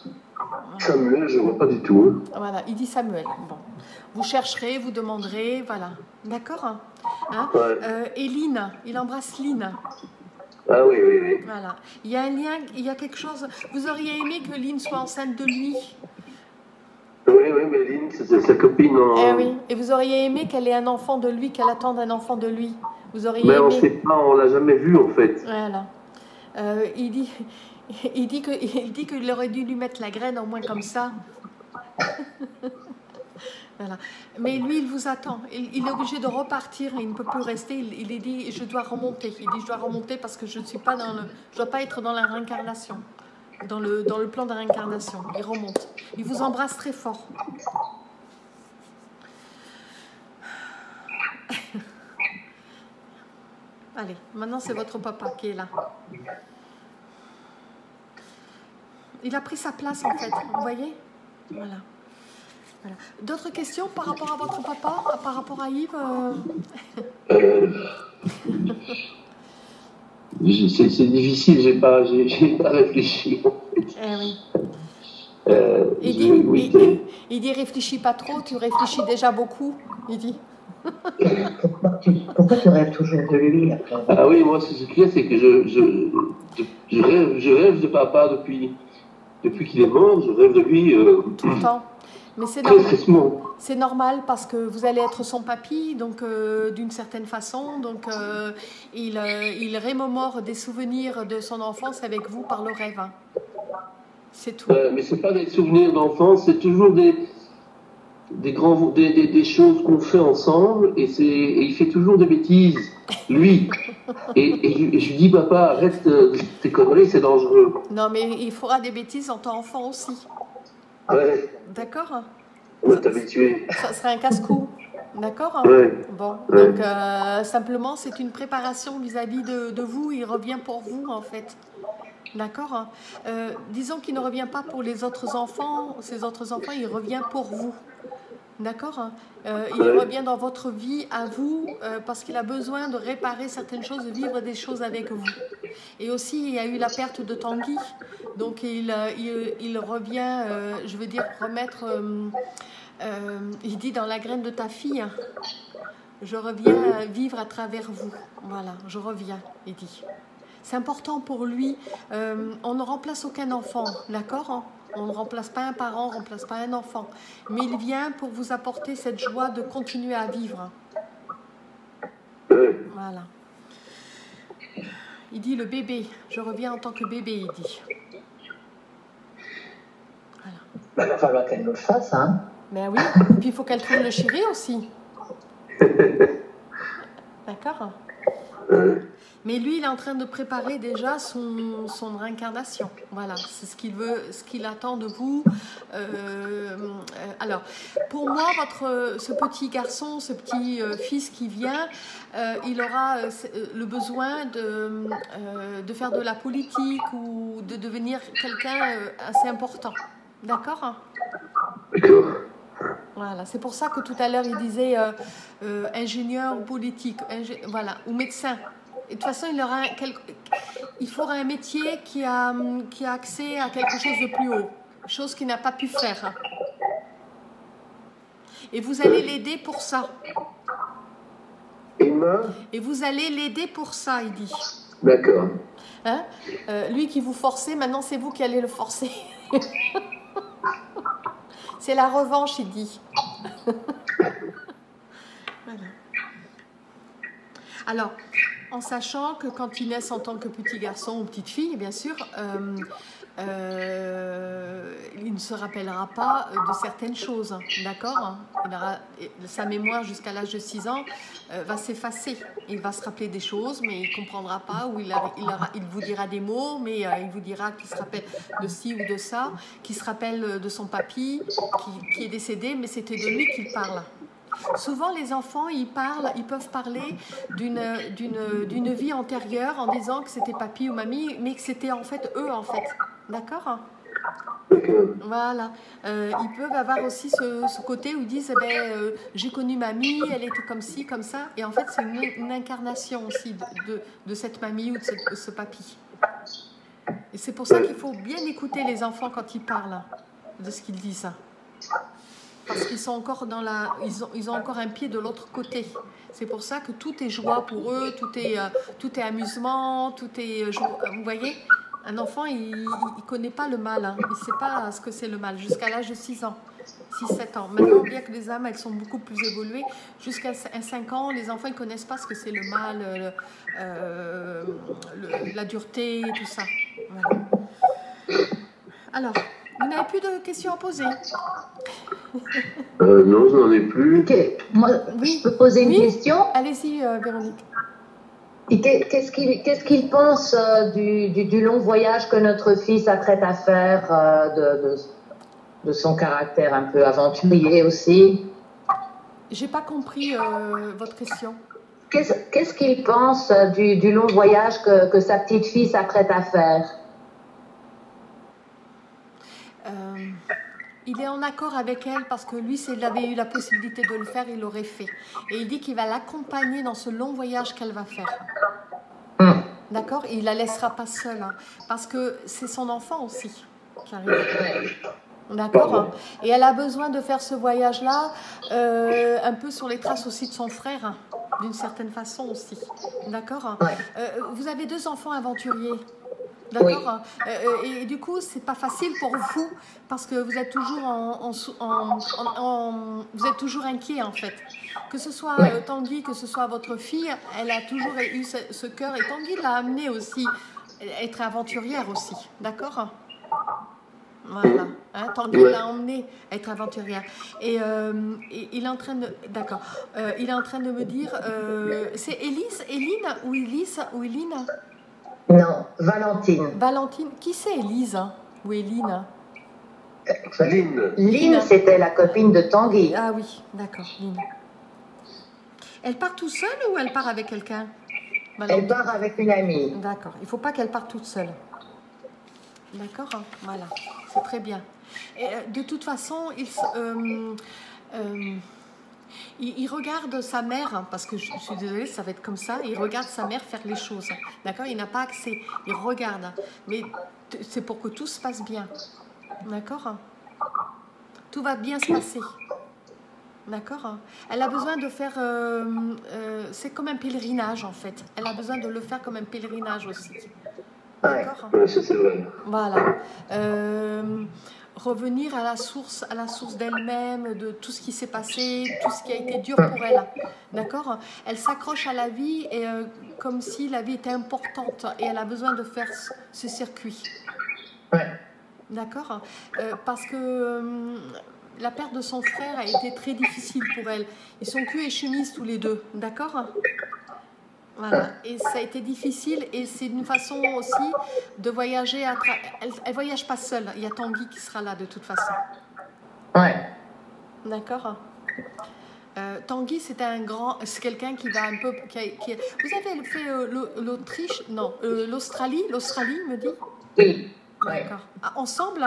B: Samuel, je vois pas du tout. hein.
A: Voilà, il dit Samuel. Bon. Vous chercherez, vous demanderez, voilà. D'accord hein
B: Ouais.
A: Euh, Et Lynn, il embrasse Lynn.
B: Ah oui, oui, oui.
A: Voilà. Il y a un lien, il y a quelque chose. Vous auriez aimé que Lynn soit enceinte de lui?
B: Oui, oui, mais Lynn, c'est c'est sa copine en.
A: Eh oui. Et vous auriez aimé qu'elle ait un enfant de lui, qu'elle attende un enfant de lui? Vous auriez
B: Mais on
A: aimé
B: sait pas, on l'a jamais vu en fait.
A: Voilà. Euh, il dit, il dit que, il dit qu'il aurait dû lui mettre la graine au moins comme ça. voilà. Mais lui, il vous attend. Il, il est obligé de repartir. Il ne peut plus rester. Il, il est dit, je dois remonter. Il dit, je dois remonter parce que je ne suis pas dans le, je dois pas être dans la réincarnation, dans le, dans le plan de réincarnation. Il remonte. Il vous embrasse très fort. Allez, maintenant c'est votre papa qui est là. Il a pris sa place en fait, vous voyez? Voilà. Voilà. D'autres questions par rapport à votre papa, par rapport à Yves euh,
B: C'est difficile, j'ai pas, pas réfléchi.
A: Eh oui.
B: Euh,
A: Il
B: je-
A: dit,
B: oui,
A: il, il dit réfléchis pas trop, tu réfléchis déjà beaucoup. Il dit.
C: Pourquoi tu, pourquoi tu rêves toujours de lui après
B: Ah oui, moi, ce qu'il y a, c'est que je, je, je, je rêve, je rêve de papa depuis, depuis qu'il est mort. Je rêve de lui euh,
A: tout le temps. Mais c'est normal, c'est normal parce que vous allez être son papy, donc euh, d'une certaine façon, donc euh, il, euh, il remémore des souvenirs de son enfance avec vous par le rêve. hein. C'est tout.
B: Euh, mais c'est pas des souvenirs d'enfance, c'est toujours des, des, grands, des, des, des choses qu'on fait ensemble et, c'est, et il fait toujours des bêtises, lui. Et, et, je, et je lui dis, papa, arrête tes conneries, c'est dangereux.
A: Non, mais il fera des bêtises en tant enfant aussi.
B: Ouais,
A: D'accord
B: on est habitué.
A: Ça serait un casse-cou. D'accord
B: Ouais.
A: Bon,
B: Ouais.
A: donc euh, simplement, c'est une préparation vis-à-vis de, de vous. Il revient pour vous, en fait. D'accord Euh, Disons qu'il ne revient pas pour les autres enfants. Ces autres enfants, il revient pour vous. D'accord Euh, Il revient dans votre vie à vous euh, parce qu'il a besoin de réparer certaines choses, de vivre des choses avec vous. Et aussi, il y a eu la perte de Tanguy. Donc, il, euh, il, il revient, euh, je veux dire, remettre. euh, euh, il dit dans la graine de ta fille, je reviens euh, vivre à travers vous. Voilà, je reviens, il dit. C'est important pour lui. Euh, on ne remplace aucun enfant, d'accord hein On ne remplace pas un parent, on ne remplace pas un enfant. Mais il vient pour vous apporter cette joie de continuer à vivre. Voilà. Il dit le bébé, je reviens en tant que bébé, il dit.
C: Bah, Il va falloir qu'elle nous le fasse, hein
A: Ben oui, puis il faut qu'elle trouve le chéri aussi. D'accord? Mais lui, il est en train de préparer déjà son, son réincarnation. Voilà, c'est ce qu'il veut, ce qu'il attend de vous. Euh, alors, pour moi, votre, ce petit garçon, ce petit euh, fils qui vient, euh, il aura le besoin de, euh, de faire de la politique ou de devenir quelqu'un assez important. D'accord?
B: D'accord.
A: voilà, c'est pour ça que tout à l'heure il disait ingénieur politique, ingé- voilà, ou médecin. Et de toute façon, il, aura un quel- il faudra un métier qui a, qui a accès à quelque chose de plus haut, chose qu'il n'a pas pu faire. Et vous allez l'aider pour ça. Et vous allez l'aider pour ça, il dit.
B: D'accord.
A: Hein? Euh, lui qui vous forçait, maintenant c'est vous qui allez le forcer. c'est la revanche, il dit. Voilà. Alors, en sachant que quand il naissent en tant que petit garçon ou petite fille, bien sûr, euh, euh, il ne se rappellera pas de certaines choses, d'accord aura- Sa mémoire jusqu'à l'âge de 6 ans euh, va s'effacer. Il va se rappeler des choses, mais il ne comprendra pas, ou il, vous dira des mots, mais il vous dira qu'il se rappelle de ci ou de ça, qu'il se rappelle de son papy qui, qui est décédé, mais c'était de lui qu'il parle. Souvent, les enfants, ils parlent, ils peuvent parler d'une vie antérieure en disant que c'était papy ou mamie, mais que c'était en fait eux, en fait. D'accord? Voilà. Euh, ils peuvent avoir aussi ce, côté où ils disent, eh ben, euh, j'ai connu mamie, elle était comme ci, comme ça. Et en fait, c'est une, incarnation aussi de, de, de cette mamie ou de ce, de ce papy. Et c'est pour ça qu'il faut bien écouter les enfants quand ils parlent de ce qu'ils disent. Parce qu'ils sont encore dans la, ils ont, ils ont encore un pied de l'autre côté. C'est pour ça que tout est joie pour eux, tout est, euh, tout est amusement, tout est, euh, jo- vous voyez. Un enfant, il ne connaît pas le mal, hein. il ne sait pas ce que c'est le mal, jusqu'à l'âge de 6 ans, 6-7 ans. Maintenant, bien que les âmes, elles sont beaucoup plus évoluées, jusqu'à 5 ans, les enfants, ils connaissent pas ce que c'est le mal, euh, euh, la dureté, tout ça. Alors, vous n'avez plus de questions à poser?
B: Euh, non, je n'en ai plus.
C: Moi,
A: Oui.
C: je peux poser une
A: Oui.
C: question
A: Allez-y, euh, Véronique.
C: Qu'est-ce qu'il pense euh, du, du, du long voyage que notre fils apprête à faire, euh, de, de, de son caractère un peu aventurier aussi?
A: J'ai pas compris euh, votre question.
C: Qu'est-ce qu'il pense du, du long voyage que, que sa petite fille s'apprête à faire?
A: Euh, il est en accord avec elle parce que lui, s'il avait eu la possibilité de le faire, il l'aurait fait. Et il dit qu'il va l'accompagner dans ce long voyage qu'elle va faire.
C: Hmm.
A: D'accord? Et il la laissera pas seule. hein, parce que c'est son enfant aussi qui arrive. D'accord? Et elle a besoin de faire ce voyage-là euh, un peu sur les traces aussi de son frère, hein, d'une certaine façon aussi. D'accord? Euh, Vous avez deux enfants aventuriers. D'accord Euh, Et, du coup, c'est pas facile pour vous parce que vous êtes toujours en, en sou- en- en- en- vous êtes toujours inquiet en fait. Que ce soit euh, Tanguy, que ce soit votre fille, elle a toujours eu ce, ce cœur et Tanguy l'a amené aussi être aventurière aussi. D'accord? Voilà, hein, Tanguy
B: Ouais.
A: l'a emmené être aventurière. Et, euh, et il est en train de, d'accord, Euh, il est en train de me dire, euh, c'est Élise, Éline ou Élise ou Éline?
C: Non, Valentine.
A: Valentine, qui c'est Élise hein, ou Éline
B: Lynn,
C: Lynn, c'était la copine de Tanguy.
A: Ah oui, d'accord. Elle part tout seule ou elle part avec quelqu'un
C: Elle part avec une amie.
A: D'accord, il ne faut pas qu'elle parte toute seule. D'accord hein, Voilà, c'est très bien. Et, euh, de toute façon, il, euh, euh, il, il regarde sa mère, hein, parce que je, je suis désolée, ça va être comme ça, il regarde sa mère faire les choses. D'accord Il n'a pas accès, il regarde. Mais t- c'est pour que tout se passe bien. D'accord Tout va bien se passer. D'accord Elle a besoin de faire. euh, euh, c'est comme un pèlerinage en fait. Elle a besoin de le faire comme un pèlerinage aussi. D'accord
B: Ouais.
A: Voilà. Euh, revenir à la source, à la source d'elle-même, de tout ce qui s'est passé, tout ce qui a été dur pour elle. D'accord? Elle s'accroche à la vie et, euh, comme si la vie était importante et elle a besoin de faire ce, circuit.
C: Ouais.
A: D'accord? Euh, Parce que euh, la perte de son frère a été très difficile pour elle. Ils sont cul et chemise tous les deux. D'accord? Voilà. Et ça a été difficile et c'est une façon aussi de voyager. À tra- elle, elle voyage pas seule. Il y a Tanguy qui sera là de toute façon.
C: Ouais.
A: D'accord euh, Tanguy, c'est un grand, c'est quelqu'un qui va un peu, qui a- qui a- vous avez fait euh, l'Au- l'Autriche, non, euh, l'Australie, l'Australie, me dit?
C: Oui. Ouais.
A: D'accord. Ah, ensemble,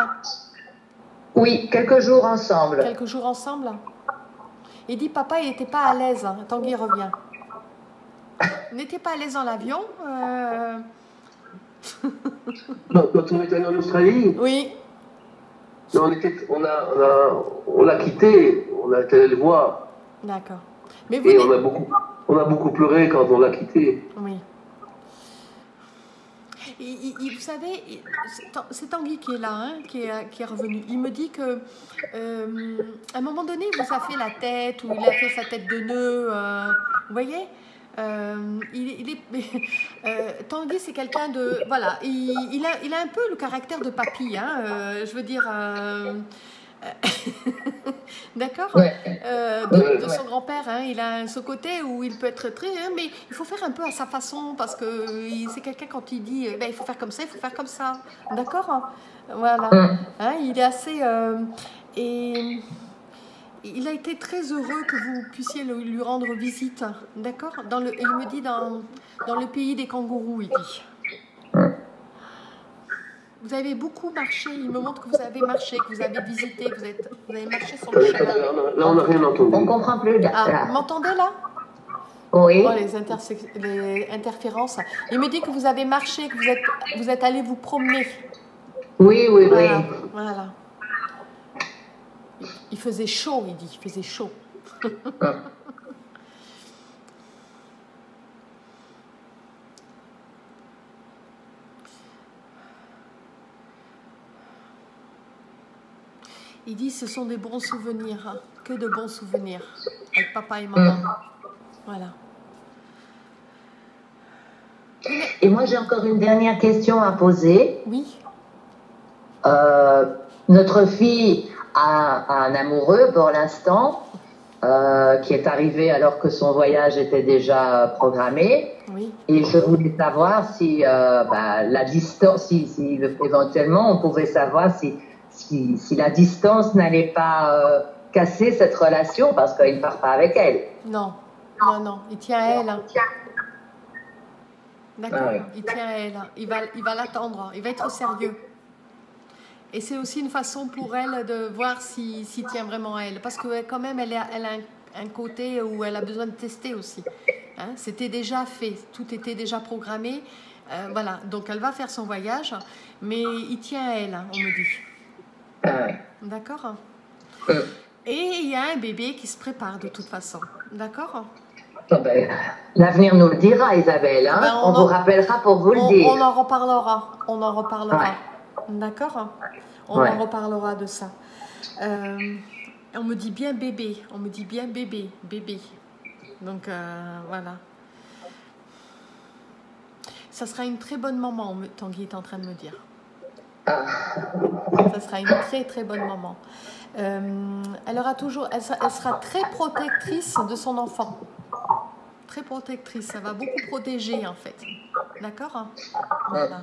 C: Oui, quelques jours ensemble.
A: quelques jours ensemble. Il dit papa, il n'était pas à l'aise. hein. Tanguy revient. N'était pas à l'aise dans l'avion. euh,
B: Non, quand on est allé en Australie,
A: Oui,
B: non, on était, on a, on a, on l'a quitté, on a été allé le voir,
A: d'accord. Mais vous
B: et on a beaucoup, on a beaucoup pleuré quand on l'a quitté.
A: Oui. Il- il- il- vous savez, c'est Tanguy qui est là, hein, qui, est, qui est revenu. Il me dit que euh, à un moment donné, il vous a fait la tête ou il a fait sa tête de nœud. euh, vous voyez? Euh, il, il est, euh, Tanguy, c'est quelqu'un de. Voilà, il, il a, il a un peu le caractère de papy, hein, euh, je veux dire. euh, D'accord
C: Ouais.
A: de, son grand-père. hein. Il a ce côté où il peut être très... hein, mais il faut faire un peu à sa façon parce que c'est quelqu'un quand il dit eh ben, il faut faire comme ça, il faut faire comme ça. D'accord? Voilà.
C: Hum.
A: Hein, il est assez... et il a été très heureux que vous puissiez le- lui rendre visite. D'accord? Dans le, Il me dit dans, dans le pays des kangourous, il dit. Vous avez beaucoup marché, il me montre que vous avez marché, que vous avez visité, que vous, êtes, vous avez marché sur le
B: Là,
A: chemin.
B: là, on n'a rien entendu.
C: On comprend plus. Là.
A: Ah, m'entendez là?
C: Oui.
A: Oh, les, interse- les interférences. Il me dit que vous avez marché, que vous êtes, vous êtes allé vous promener.
C: Oui, oui, oui.
A: Voilà. Il faisait chaud, il dit, il faisait chaud. Il dit ce sont des bons souvenirs, hein, que de bons souvenirs avec papa et maman. Voilà.
C: Et moi, j'ai encore une dernière question à poser.
A: Oui,
C: Euh, notre fille a un amoureux pour l'instant euh, qui est arrivé alors que son voyage était déjà programmé.
A: oui.
C: Et je voulais savoir si euh, bah, la distance, si, si éventuellement on pouvait savoir si, si, si la distance n'allait pas euh, casser cette relation parce qu'il ne part pas avec elle.
A: Non, non, non, il tient à elle. hein. D'accord,
C: Ah oui.
A: il tient à elle. hein. Il va, il va l'attendre, il va être sérieux. Et c'est aussi une façon pour elle de voir s'il s'il tient vraiment à elle. Parce que quand même, elle, a- elle a un, un côté où elle a besoin de tester aussi. Hein, C'était déjà fait, tout était déjà programmé. Euh, voilà, donc elle va faire son voyage, mais il tient à elle, hein, on me dit. D'accord?
C: Euh.
A: Et il y a un bébé qui se prépare de toute façon. D'accord?
C: Bon, ben, L'avenir nous le dira, Isabelle. hein.
A: Ben, on
C: on
A: en-
C: vous rappellera pour vous le
A: on,
C: dire.
A: on en reparlera. On en reparlera.
C: Ouais.
A: D'accord On
C: Ouais.
A: en reparlera de ça. Euh, on me dit bien bébé. On me dit bien bébé. Bébé. Donc euh, voilà. Ça sera une très bonne maman, Tanguy est en train de me dire. Ça sera une très très bonne maman. Euh, elle, aura toujours, elle, sera- elle sera très protectrice de son enfant. Très protectrice. Ça va beaucoup protéger en fait. D'accord Voilà.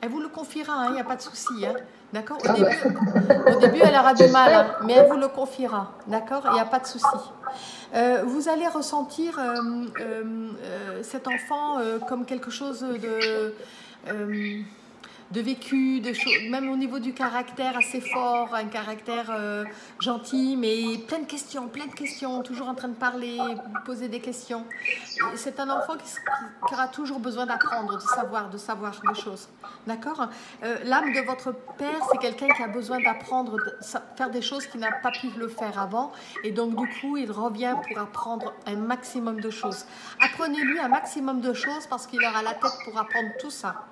A: Elle vous le confiera, il n'y a pas de souci. hein. D'accord? Au,
C: Ah bah.
A: début, au début, elle aura du mal, hein, mais elle vous le confiera. D'accord? Il n'y a pas de souci. Euh, vous allez ressentir euh, euh, cet enfant comme quelque chose de, de vécu, de même au niveau du caractère assez fort, un caractère euh, gentil, mais plein de questions, plein de questions, toujours en train de parler, poser des questions. C'est un enfant qui, aura toujours besoin d'apprendre, de savoir, de savoir des choses. D'accord? Euh, L'âme de votre père, c'est quelqu'un qui a besoin d'apprendre, de faire des choses qu'il n'a pas pu le faire avant. Et donc, du coup, il revient pour apprendre un maximum de choses. Apprenez-lui un maximum de choses parce qu'il aura la tête pour apprendre tout ça.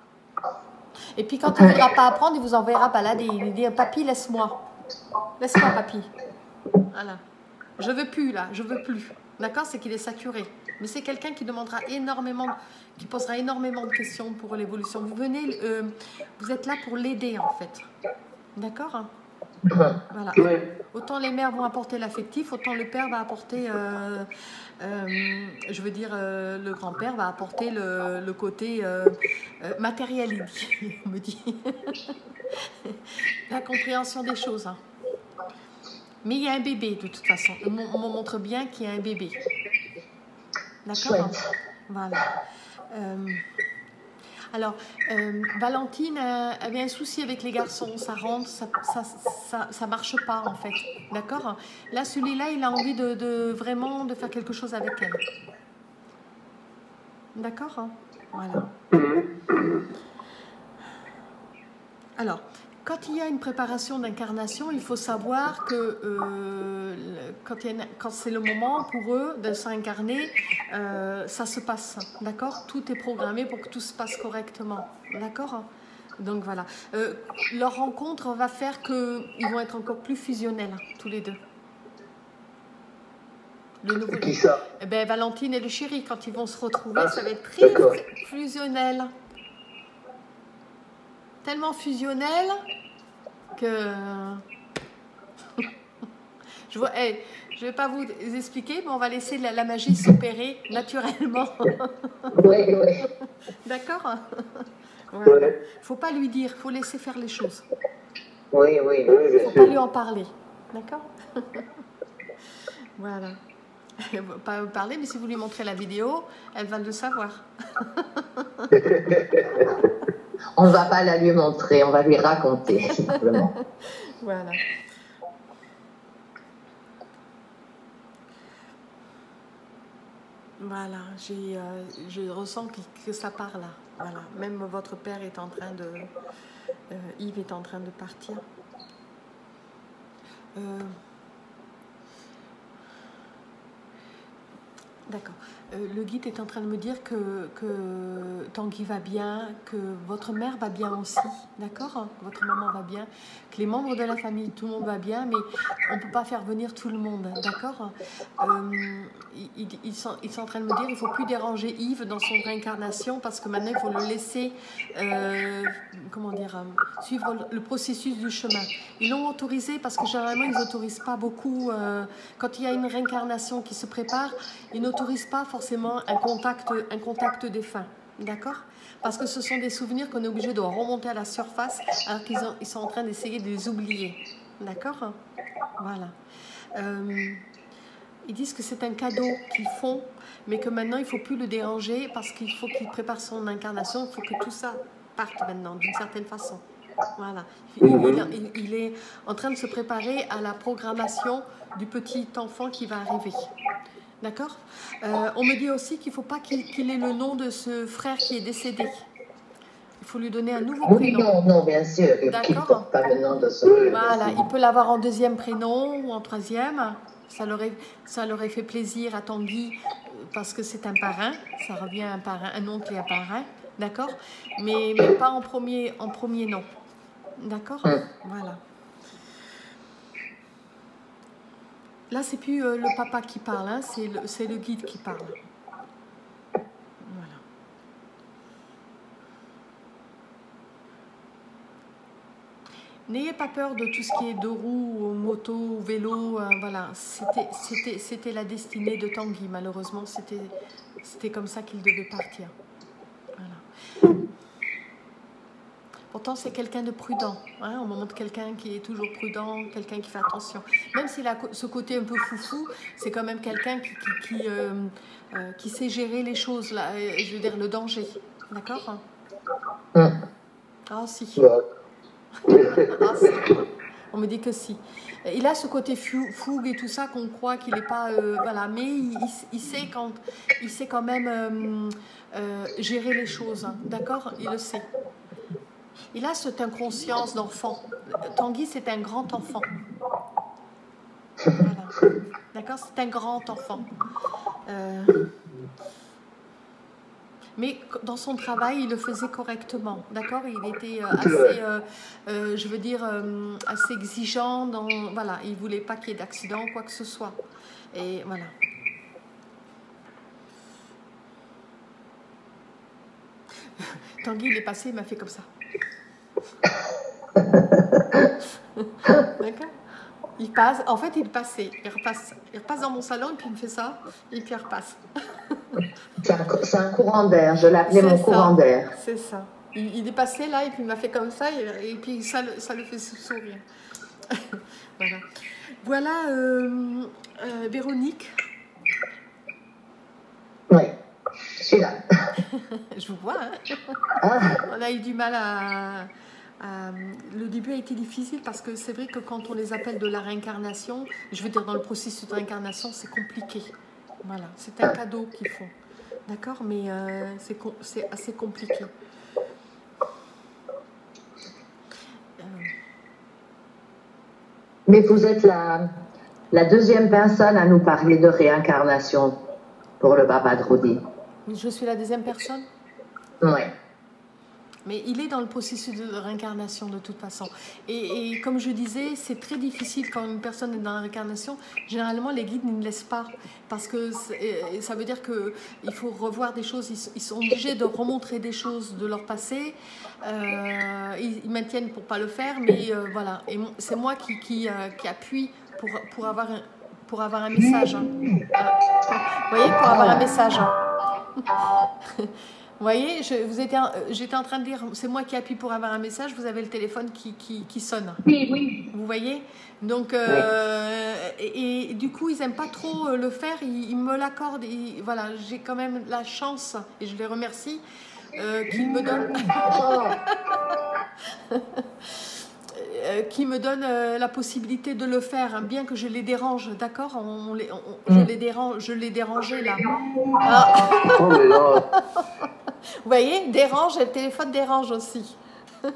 A: Et puis, quand il ne voudra pas apprendre, il vous enverra balader. Il dit Papy, laisse-moi. Laisse-moi, papy. Voilà. Je veux plus, là. Je veux plus. D'accord? C'est qu'il est saturé. Mais c'est quelqu'un qui demandera énormément, qui posera énormément de questions pour l'évolution. Vous venez, euh, vous êtes là pour l'aider, en fait. D'accord? Voilà. Autant les mères vont apporter l'affectif, autant le père va apporter, euh, je veux dire, euh, le grand-père va apporter le, le côté euh, euh, matériel, on me dit. La compréhension des choses. hein. Mais il y a un bébé, de toute façon. On, me montre bien qu'il y a un bébé. D'accord
C: Chouette.
A: Voilà. Euh, alors, euh, Valentine avait un souci avec les garçons. Ça rentre, ça, ça, ça, ça marche pas en fait. D'accord? Là, celui-là, il a envie de, de vraiment de faire quelque chose avec elle. D'accord? Voilà. Alors, quand il y a une préparation d'incarnation, il faut savoir que euh, quand, c'est le moment pour eux de s'incarner, euh, ça se passe, d'accord? Tout est programmé pour que tout se passe correctement, d'accord? Donc voilà. Euh, leur rencontre va faire qu'ils vont être encore plus fusionnels, tous les deux. Le nouveau...
B: Qui ça?
A: Eh ben, Valentine et le chéri, quand ils vont se retrouver,
B: Ah,
A: ça va être très fusionnel. Tellement fusionnel que. je vois. je vais pas vous expliquer, mais on va laisser la, la magie s'opérer naturellement.
C: Oui, oui.
A: D'accord? Voilà.
B: Ouais.
A: Faut pas lui dire, faut laisser faire les choses.
C: Oui, oui.
B: Oui, bien
A: Faut
B: sûr.
A: pas lui en parler. D'accord? Voilà. Elle va pas vous parler, mais si vous lui montrez la vidéo, elle va le savoir.
C: On va pas la lui montrer, on va lui raconter, simplement.
A: Voilà. Voilà, euh, je ressens que, que ça part là. Voilà, même votre père est en train de, euh, Yves est en train de partir. Euh, D'accord. Euh, le guide est en train de me dire que, que Tanguy va bien, que votre mère va bien aussi, d'accord? Votre maman va bien, que les membres de la famille, tout le monde va bien, mais on ne peut pas faire venir tout le monde, d'accord? Euh, ils sont en train de me dire qu'il ne faut plus déranger Yves dans son réincarnation parce que maintenant il faut le laisser, euh, comment dire, suivre le- le processus du chemin. Ils l'ont autorisé parce que généralement ils n'autorisent pas beaucoup, euh, quand il y a une réincarnation qui se prépare, ils n'autorisent pas forcément un contact, un contact défunt. D'accord? Parce que ce sont des souvenirs qu'on est obligé de remonter à la surface alors qu'ils ils sont en train d'essayer de les oublier. D'accord? Voilà. Euh, ils disent que c'est un cadeau qu'ils font, mais que maintenant il ne faut plus le déranger parce qu'il faut qu'il prépare son incarnation, il faut que tout ça parte maintenant d'une certaine façon. Voilà. Il, il est en train de se préparer à la programmation du petit enfant qui va arriver. D'accord Euh, On me dit aussi qu'il ne faut pas qu'il ait le nom de ce frère qui est décédé. Il faut lui donner un nouveau
C: Oui,
A: prénom.
C: non, non, bien sûr.
A: D'accord.
C: porte pas le nom de son
A: Voilà, il peut l'avoir en deuxième prénom ou en troisième. Ça leur, est- ça leur aurait fait plaisir à Tanguy euh, parce que c'est un parrain. Ça revient à un parrain, un oncle et un parrain. D'accord mais, mais pas en premier, en premier nom. D'accord
C: Mm.
A: Voilà. Là, c'est plus euh, le papa qui parle, hein, c'est le, guide qui parle. N'ayez pas peur de tout ce qui est deux roues, moto, vélo, euh, voilà. C'était, la destinée de Tanguy, malheureusement. C'était, comme ça qu'il devait partir. Pourtant, c'est quelqu'un de prudent. Hein? On me montre quelqu'un qui est toujours prudent, quelqu'un qui fait attention. Même s'il a ce côté un peu foufou, c'est quand même quelqu'un qui, qui, qui, euh, euh, qui sait gérer les choses, là, euh, je veux dire le danger. D'accord
C: Hum.
A: Ah, si.
C: Bon.
A: Ah, si. On me dit que si. Il a ce côté fou- fougue et tout ça qu'on croit qu'il n'est pas. euh, voilà, mais il, sait quand, il sait quand même euh, euh, gérer les choses. hein. D'accord? Il le sait. Il a cette inconscience d'enfant. Tanguy, c'est un grand enfant. Voilà. D'accord C'est un grand enfant. Euh, mais dans son travail, il le faisait correctement. D'accord Il était euh, assez, euh, euh, je veux dire, assez exigeant. Dans, voilà, il voulait pas qu'il y ait d'accident ou quoi que ce soit. Et voilà. Tanguy, il est passé, il m'a fait comme ça. D'accord Il passe, en fait, il passait, il repasse, il repasse dans mon salon et puis il me fait ça, et puis il repasse.
C: C'est un, courant d'air. Je l'appelais mon
A: ça.
C: courant d'air.
A: C'est ça. Il, il est passé là et puis il m'a fait comme ça et, et puis ça, le- ça le fait sourire. voilà. Voilà, euh, euh, Véronique,
C: Oui, je suis là.
A: je vous vois, hein.
C: Ah,
A: on a eu du mal à, à- Le début a été difficile parce que c'est vrai que quand on les appelle de la réincarnation, je veux dire dans le processus de réincarnation, c'est compliqué. Voilà, c'est un cadeau qu'ils font. D'accord Mais euh, c'est assez compliqué. Euh,
C: mais vous êtes la, la deuxième personne à nous parler de réincarnation pour le papa de Rudy.
A: je suis la deuxième personne?
C: Oui.
A: Mais il est dans le processus de réincarnation de toute façon. Et, comme je disais, c'est très difficile quand une personne est dans la réincarnation. Généralement, les guides ne laissent pas. Parce que ça veut dire qu'il faut revoir des choses. Ils, sont obligés de remontrer des choses de leur passé. Euh, ils, ils maintiennent pour pas le faire. Mais euh, voilà. Et c'est moi qui, euh, appuie pour, avoir un, pour avoir un message. hein. Vous voyez, pour avoir un message. Vous voyez, je, vous étiez, en- j'étais en train de dire, c'est moi qui appuie pour avoir un message, vous avez le téléphone qui, qui, qui sonne.
C: Oui, oui.
A: Vous voyez? Donc, euh, et, et du coup, ils n'aiment pas trop euh, le faire, ils, ils me l'accordent. Voilà, j'ai quand même la chance, et je les remercie, euh, qu'ils me donnent. euh, qui me donne euh, la possibilité de le faire, hein, bien que je les dérange, d'accord? On les- on- Je les dérange, je les dérangeais là. Ah,
B: Oh, mais là,
A: vous voyez, dérange, le téléphone dérange aussi.